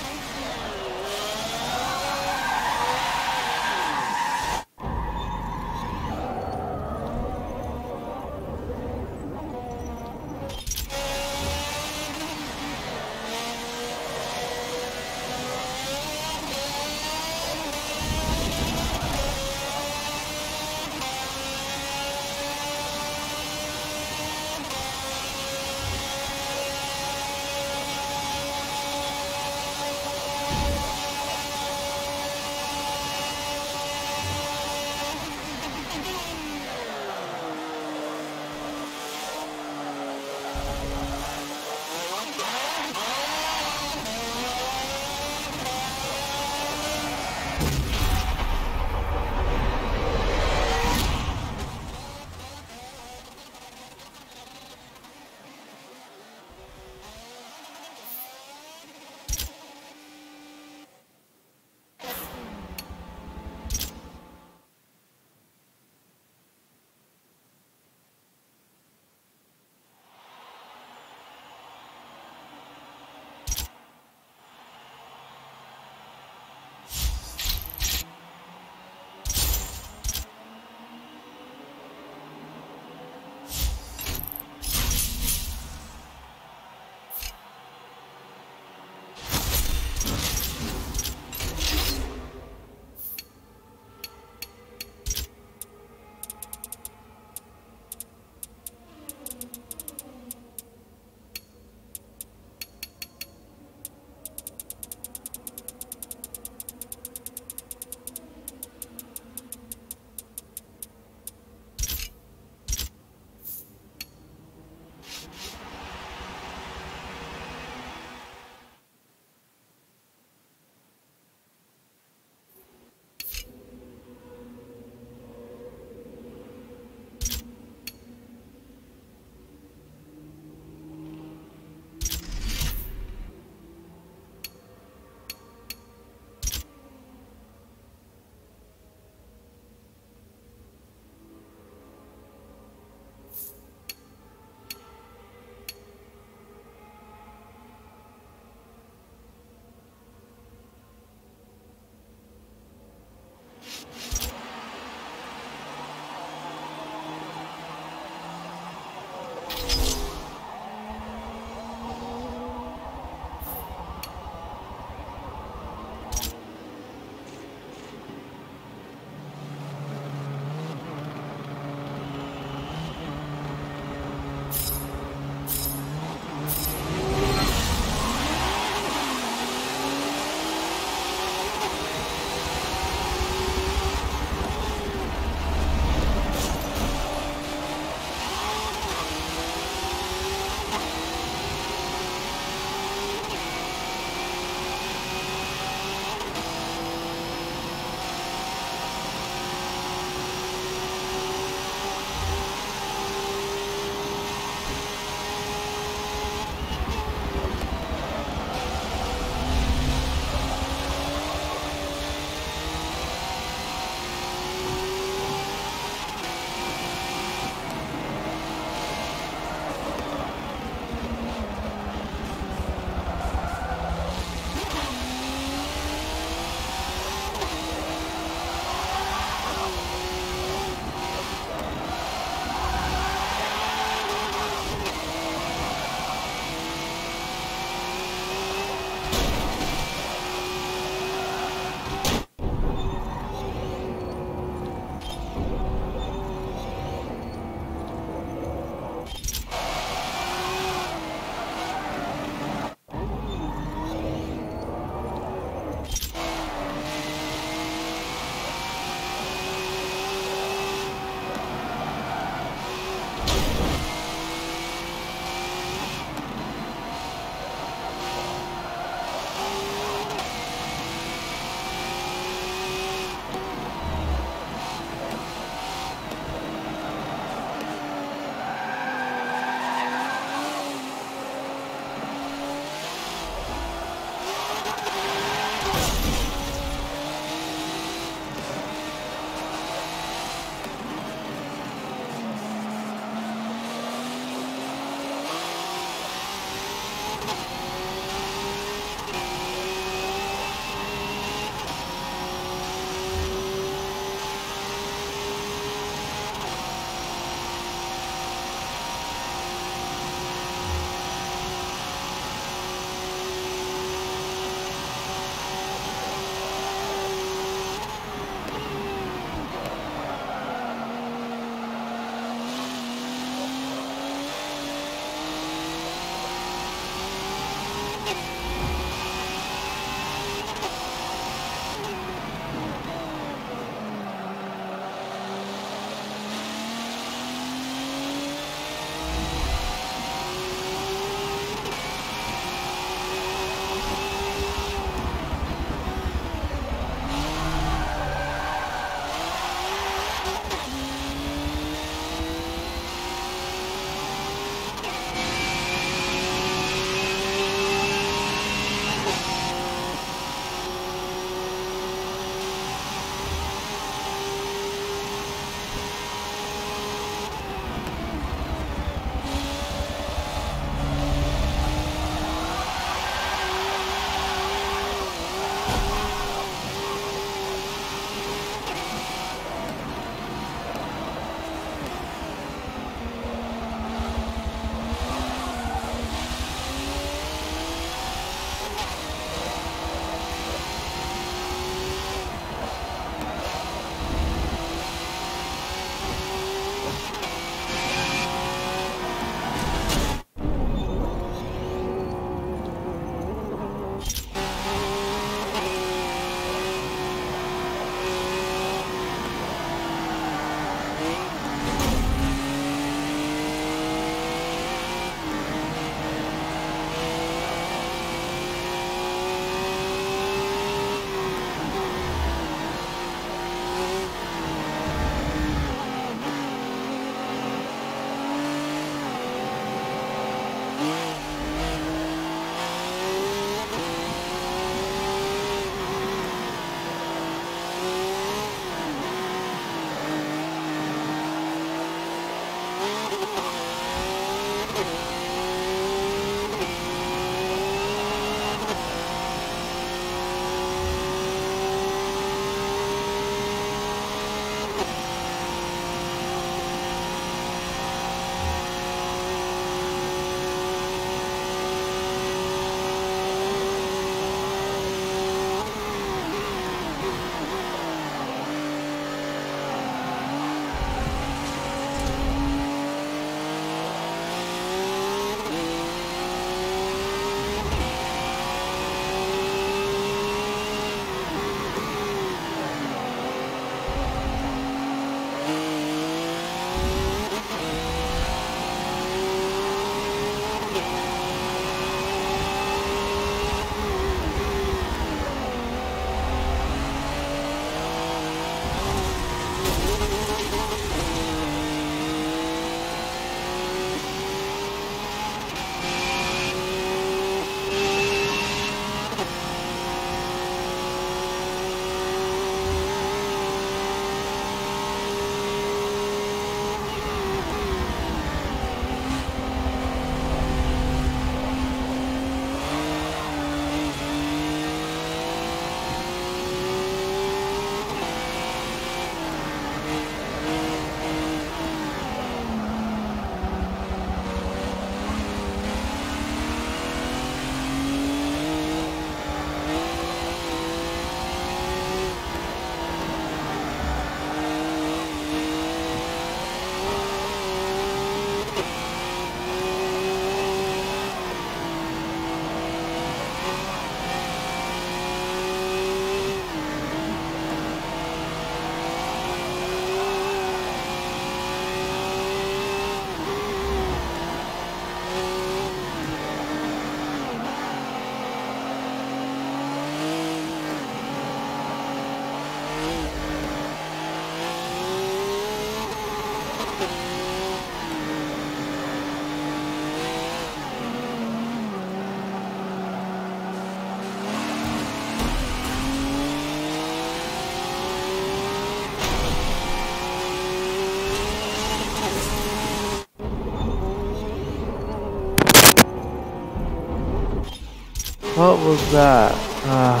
A: What was that? Ah.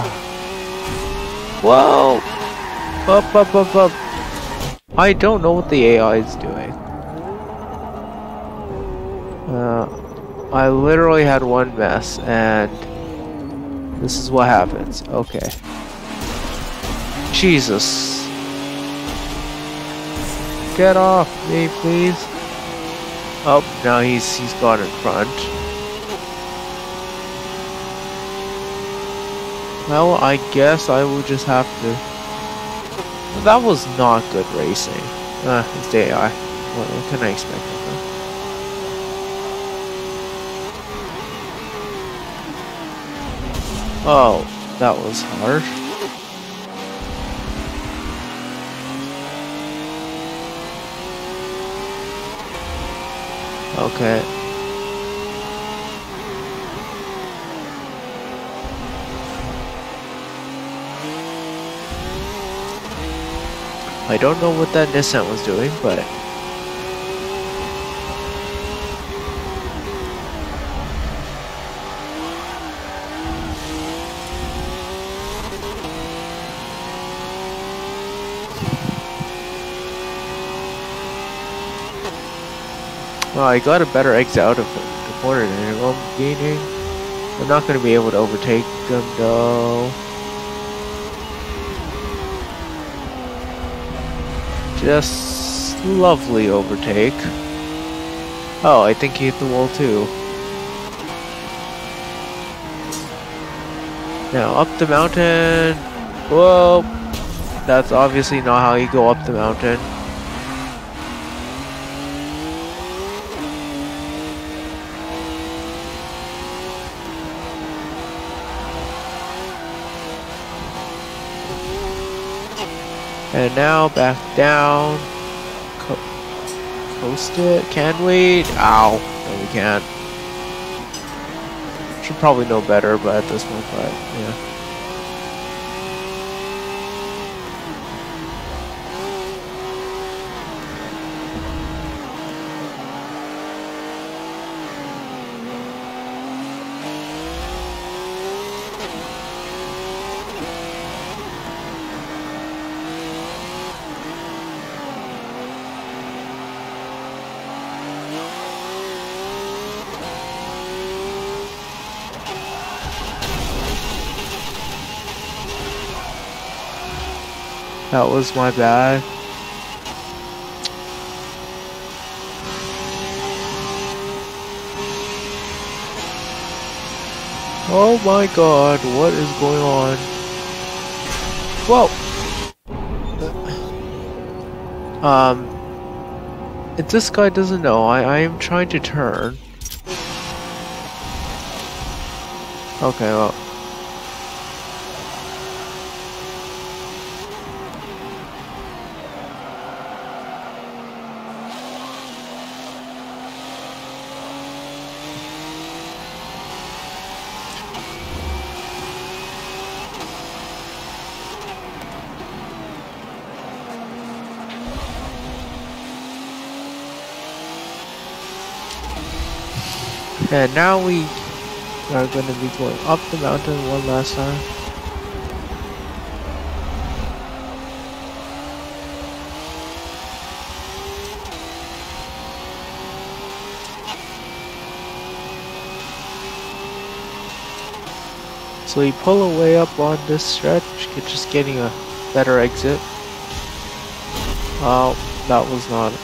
A: Whoa! Up, up, up, up. I don't know what the AI is doing. Uh, I literally had one mess, and this is what happens. Okay. Jesus. Get off me, please. Oh, now he's he's got in front. Well, I guess I will just have to... That was not good racing. Uh, it's the AI. What, what can I expect? Oh, that was hard. Okay. I don't know what that Nissan was doing, but... Well, I got a better exit out of the corner than I'm gaining. I'm not going to be able to overtake them though. Just lovely overtake. Oh, I think he hit the wall too. Now up the mountain. Whoa! That's obviously not how you go up the mountain. And now back down. Co coast it. Can we? Ow. No, we can't. Should probably know better, but at this point, but yeah. That was my bad. Oh my god, what is going on? Whoa! Um, if this guy doesn't know, I, I am trying to turn. Okay, well. And now we are going to be going up the mountain one last time. So we pull away up on this stretch, just getting a better exit. Oh, that was not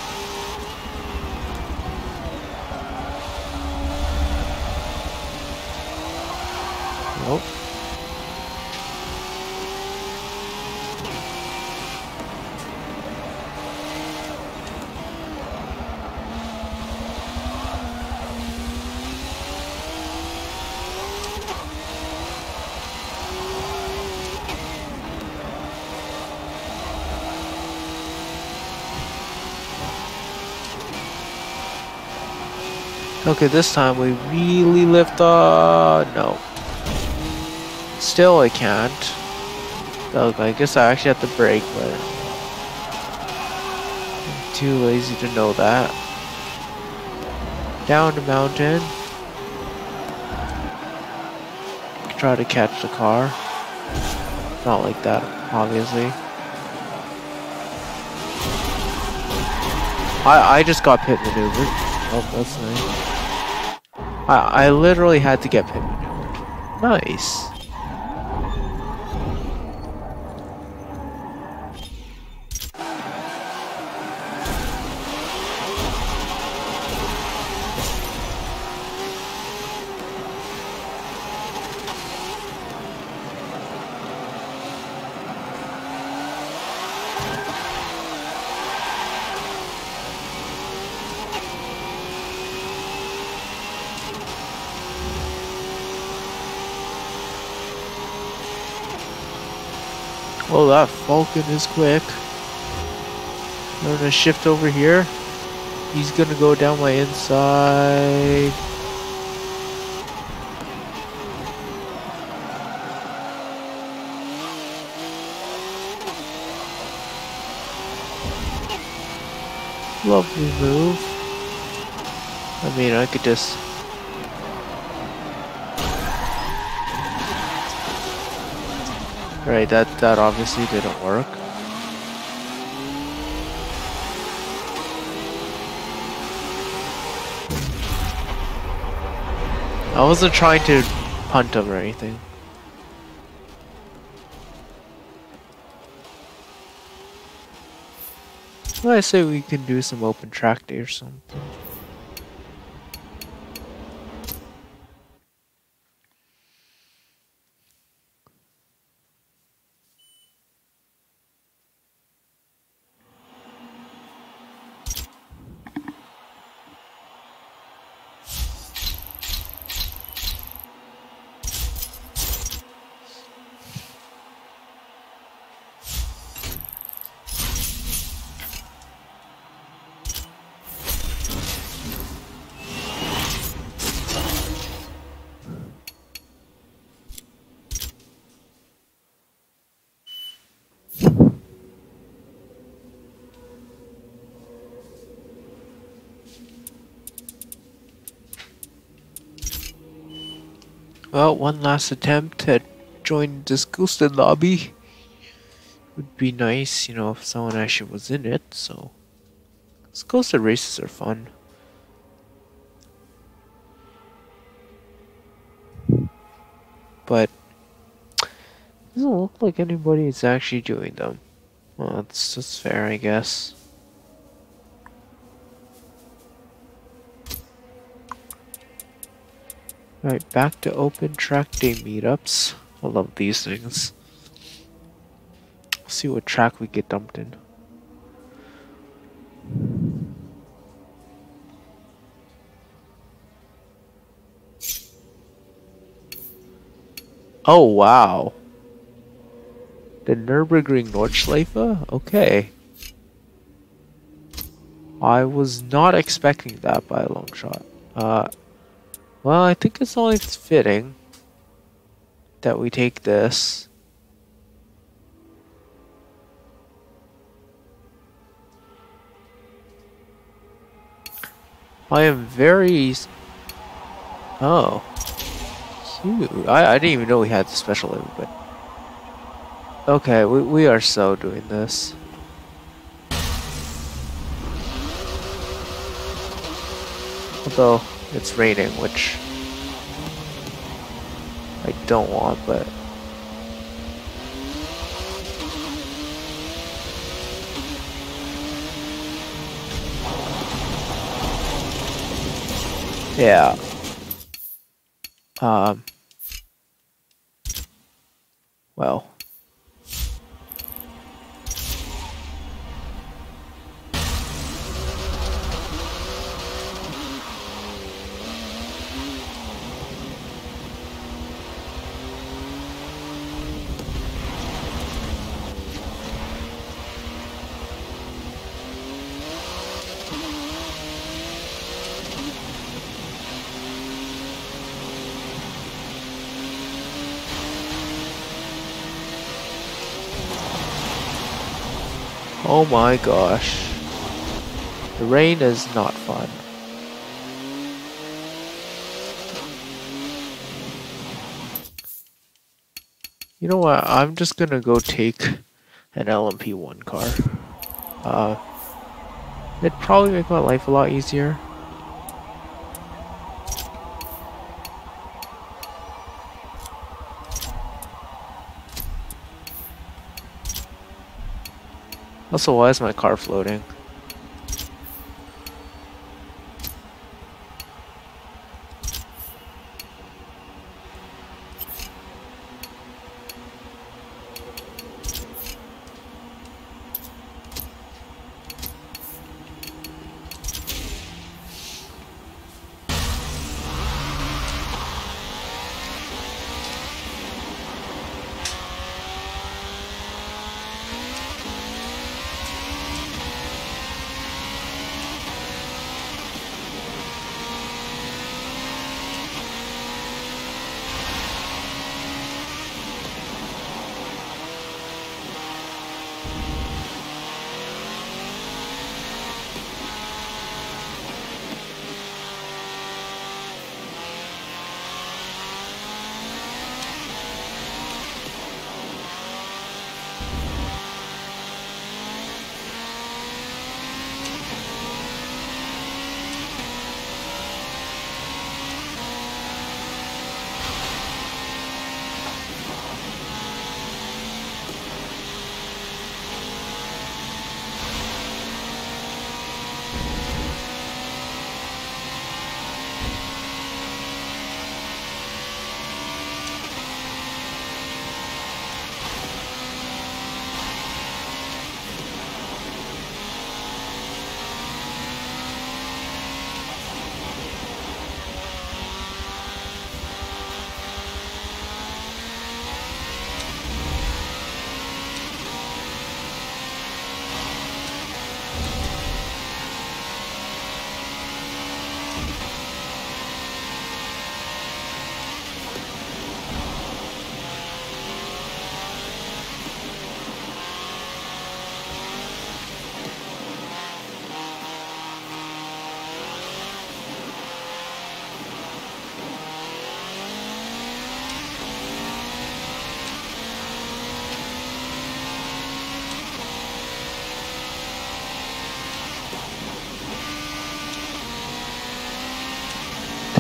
A: Okay, this time we really lift off. No. Still, I can't. I guess I actually have to brake, but I'm too lazy to know that. Down the mountain. Try to catch the car. Not like that, obviously. I I just got pit maneuvered. Oh, that's nice. I, I literally had to get maneuvered. Nice. That is quick. I'm gonna shift over here. He's gonna go down my inside. Lovely move. I mean, I could just Right, that, that obviously didn't work. I wasn't trying to punt him or anything. I say we can do some open track day or something. One last attempt at joining this ghosted lobby would be nice, you know, if someone actually was in it, so... Ghosted races are fun. But... Doesn't look like anybody is actually doing them. Well, that's, that's fair, I guess. Alright, back to open track day meetups. I love these things. Let's see what track we get dumped in. Oh wow. The Nürburgring Nordschleife? Okay. I was not expecting that by a long shot. Uh, well, I think it's only fitting that we take this. I am very... Oh. I, I didn't even know we had the special but... Okay, we, we are so doing this. Although... It's raining, which I don't want, but yeah. Um, Well. Oh my gosh. The rain is not fun. You know what? I'm just gonna go take an LMP1 car. Uh, it'd probably make my life a lot easier. Also, why is my car floating?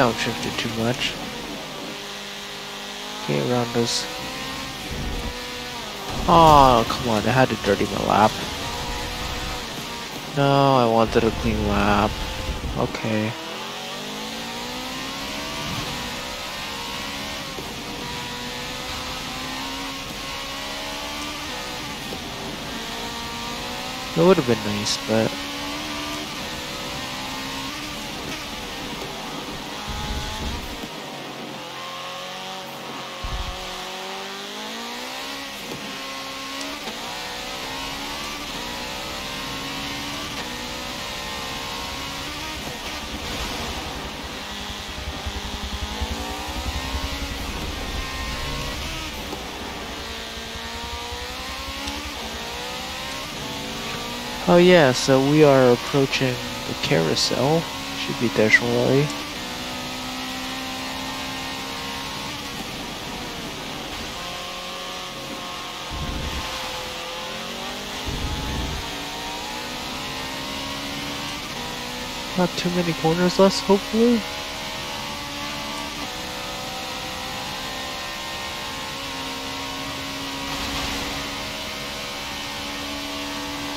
A: Downshifted too much. Okay, around us. Oh, come on, I had to dirty my lap. No, I wanted a clean lap. Okay. It would have been nice, but Oh yeah, so we are approaching the carousel. Should be there shortly. Not too many corners left, hopefully.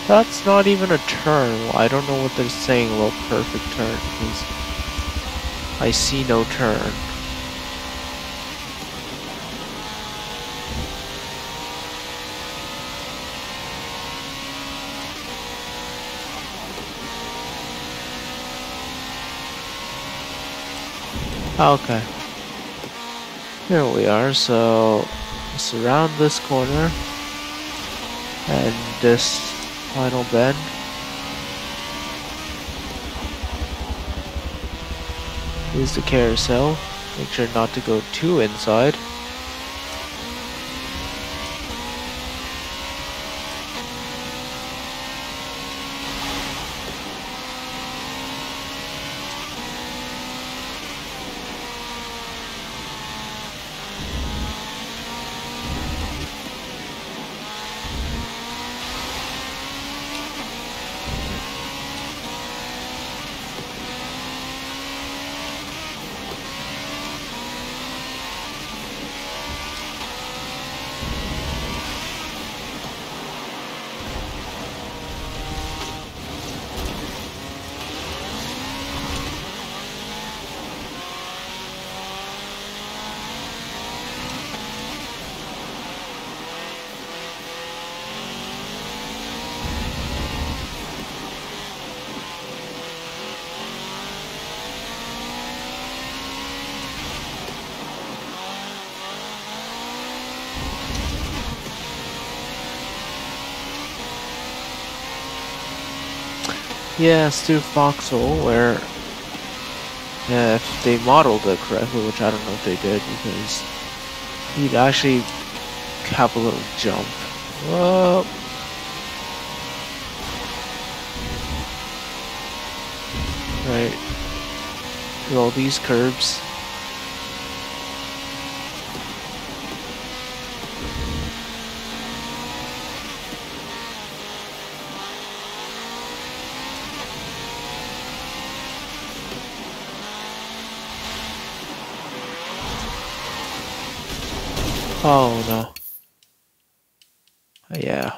A: That's not even a turn. I don't know what they're saying Well, perfect turn Cause I see no turn. Okay. Here we are, so surround this corner and this final bend. Use the carousel. Make sure not to go too inside. Yeah, Stu Foxhole, where yeah, if they modeled it correctly, which I don't know if they did, because he'd actually have a little jump. Whoa. Right. Through all these curbs. Oh uh, no. Yeah.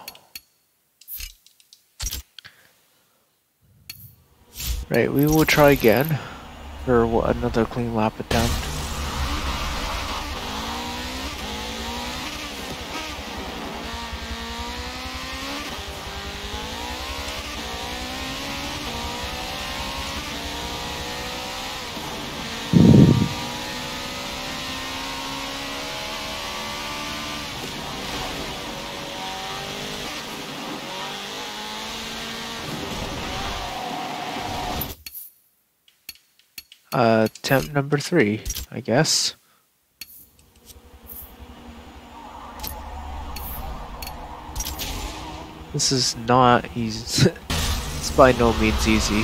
A: Right, we will try again for another clean lap attempt. Uh, attempt number three, I guess. This is not easy. (laughs) it's by no means easy.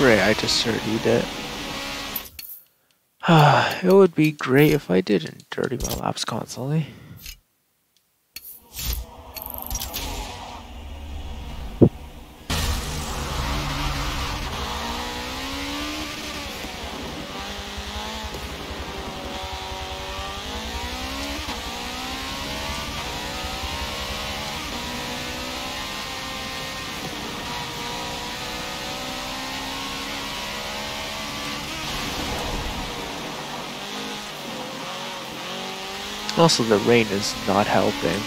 A: Great, I just dirtied it. (sighs) it would be great if I didn't dirty my laps constantly. Also, the rain is not helping.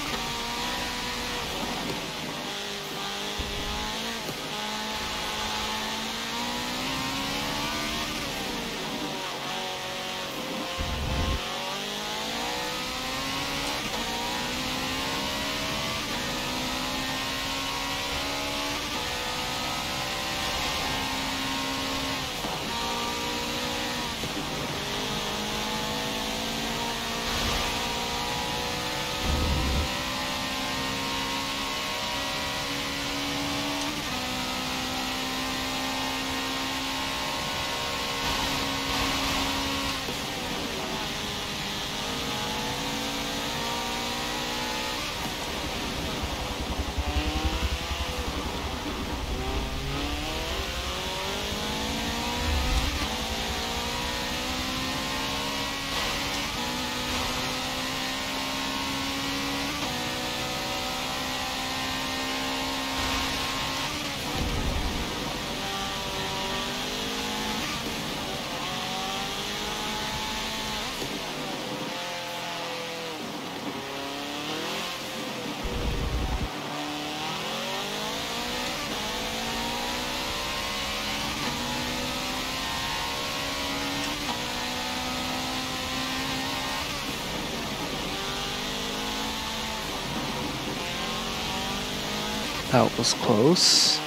A: That was close.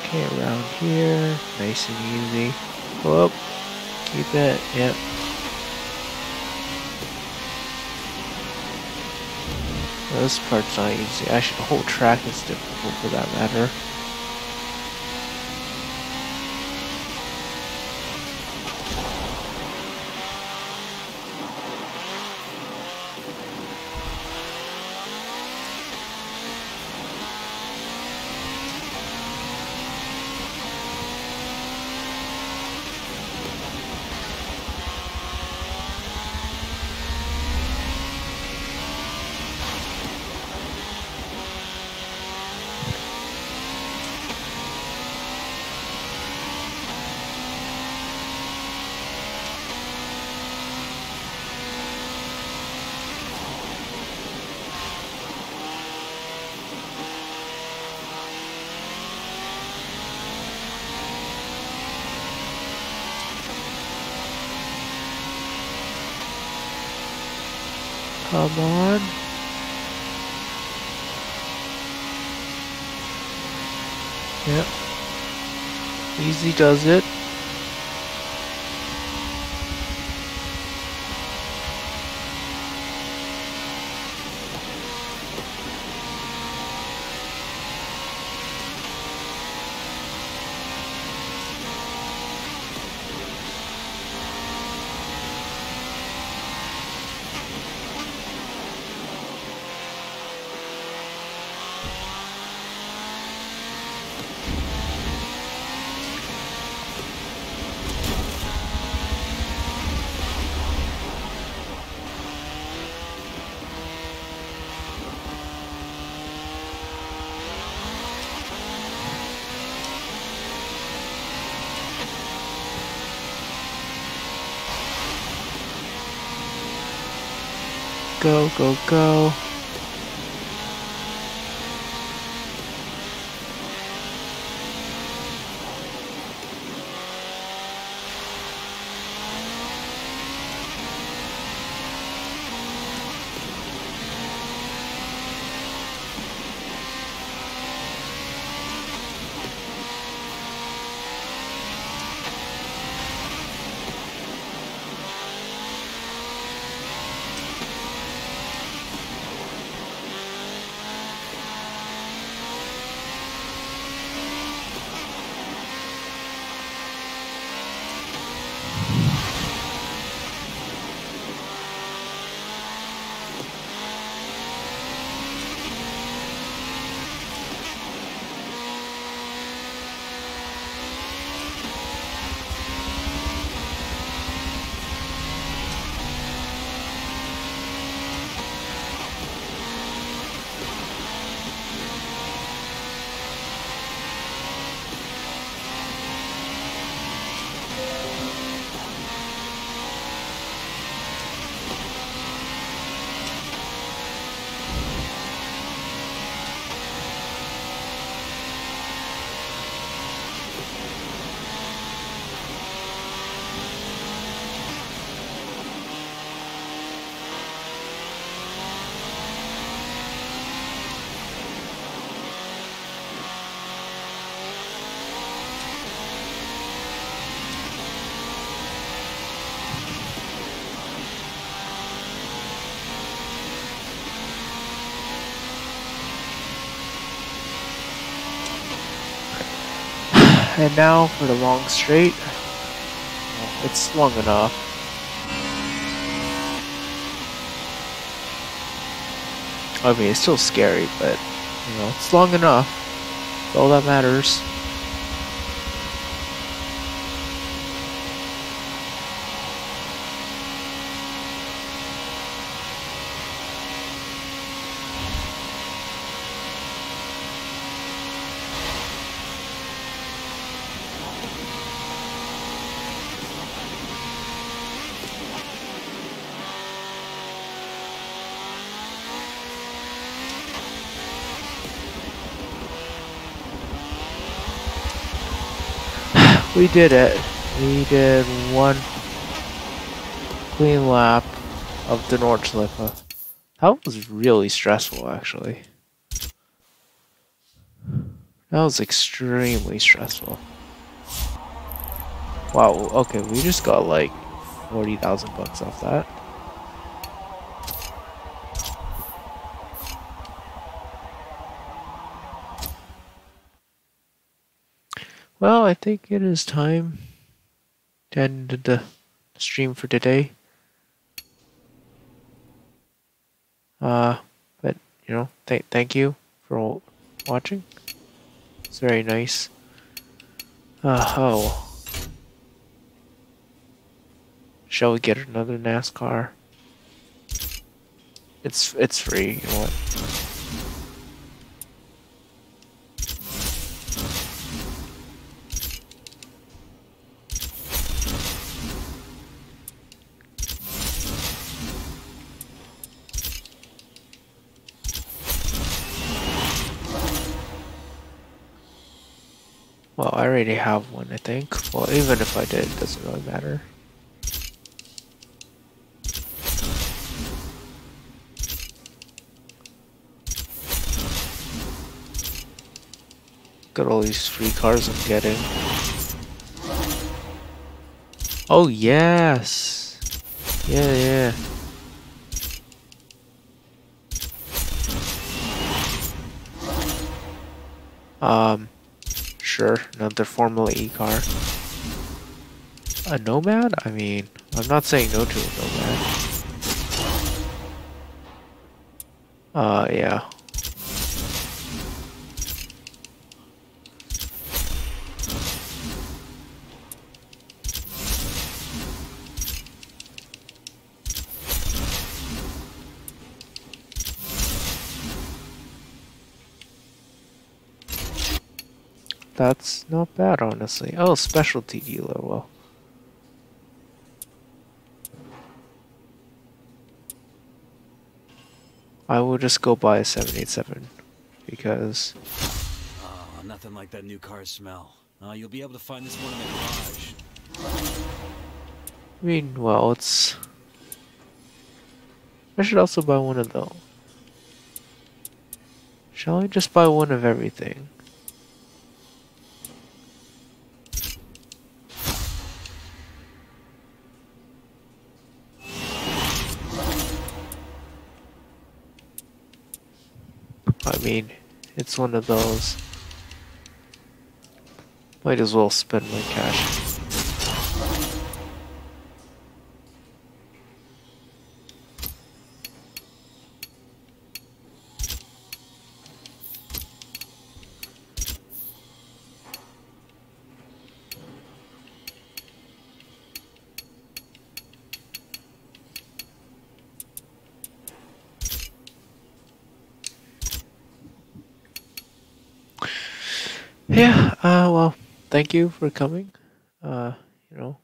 A: Okay, around here, nice and easy. Whoop, keep it, yep. This part's not easy. Actually, the whole track is difficult for that matter. Come on. Yep. Easy does it. Go, go, and now for the long straight. It's long enough. I mean, it's still scary, but, you know, it's long enough. All that matters. We did it. We did one clean lap of the North Nordschleife. That was really stressful, actually. That was extremely stressful. Wow, okay, we just got like 40,000 bucks off that. Well, I think it is time to end the stream for today. Uh, but you know, th thank you for watching. It's very nice. Uh, oh. Shall we get another NASCAR? It's it's free. You know what? Well, I already have one, I think. Well, even if I did, it doesn't really matter. Got all these free cars I'm getting. Oh, yes! Yeah, yeah. Um... Sure, another Formula E car. A Nomad? I mean, I'm not saying no to a Nomad. Uh, yeah. That's not bad, honestly. Oh, specialty dealer, well. I will just go buy a 787 because.
B: Oh, nothing like that new car smell. Uh, you'll be able to find this one in the garage.
A: I mean, well, it's. I should also buy one of those. Shall I just buy one of everything? Mean, it's one of those. Might as well spend my cash. Yeah, uh, well, thank you for coming. Uh, you know,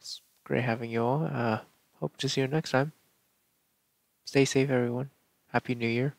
A: it's great having you all. Uh, hope to see you next time. Stay safe, everyone. Happy New Year.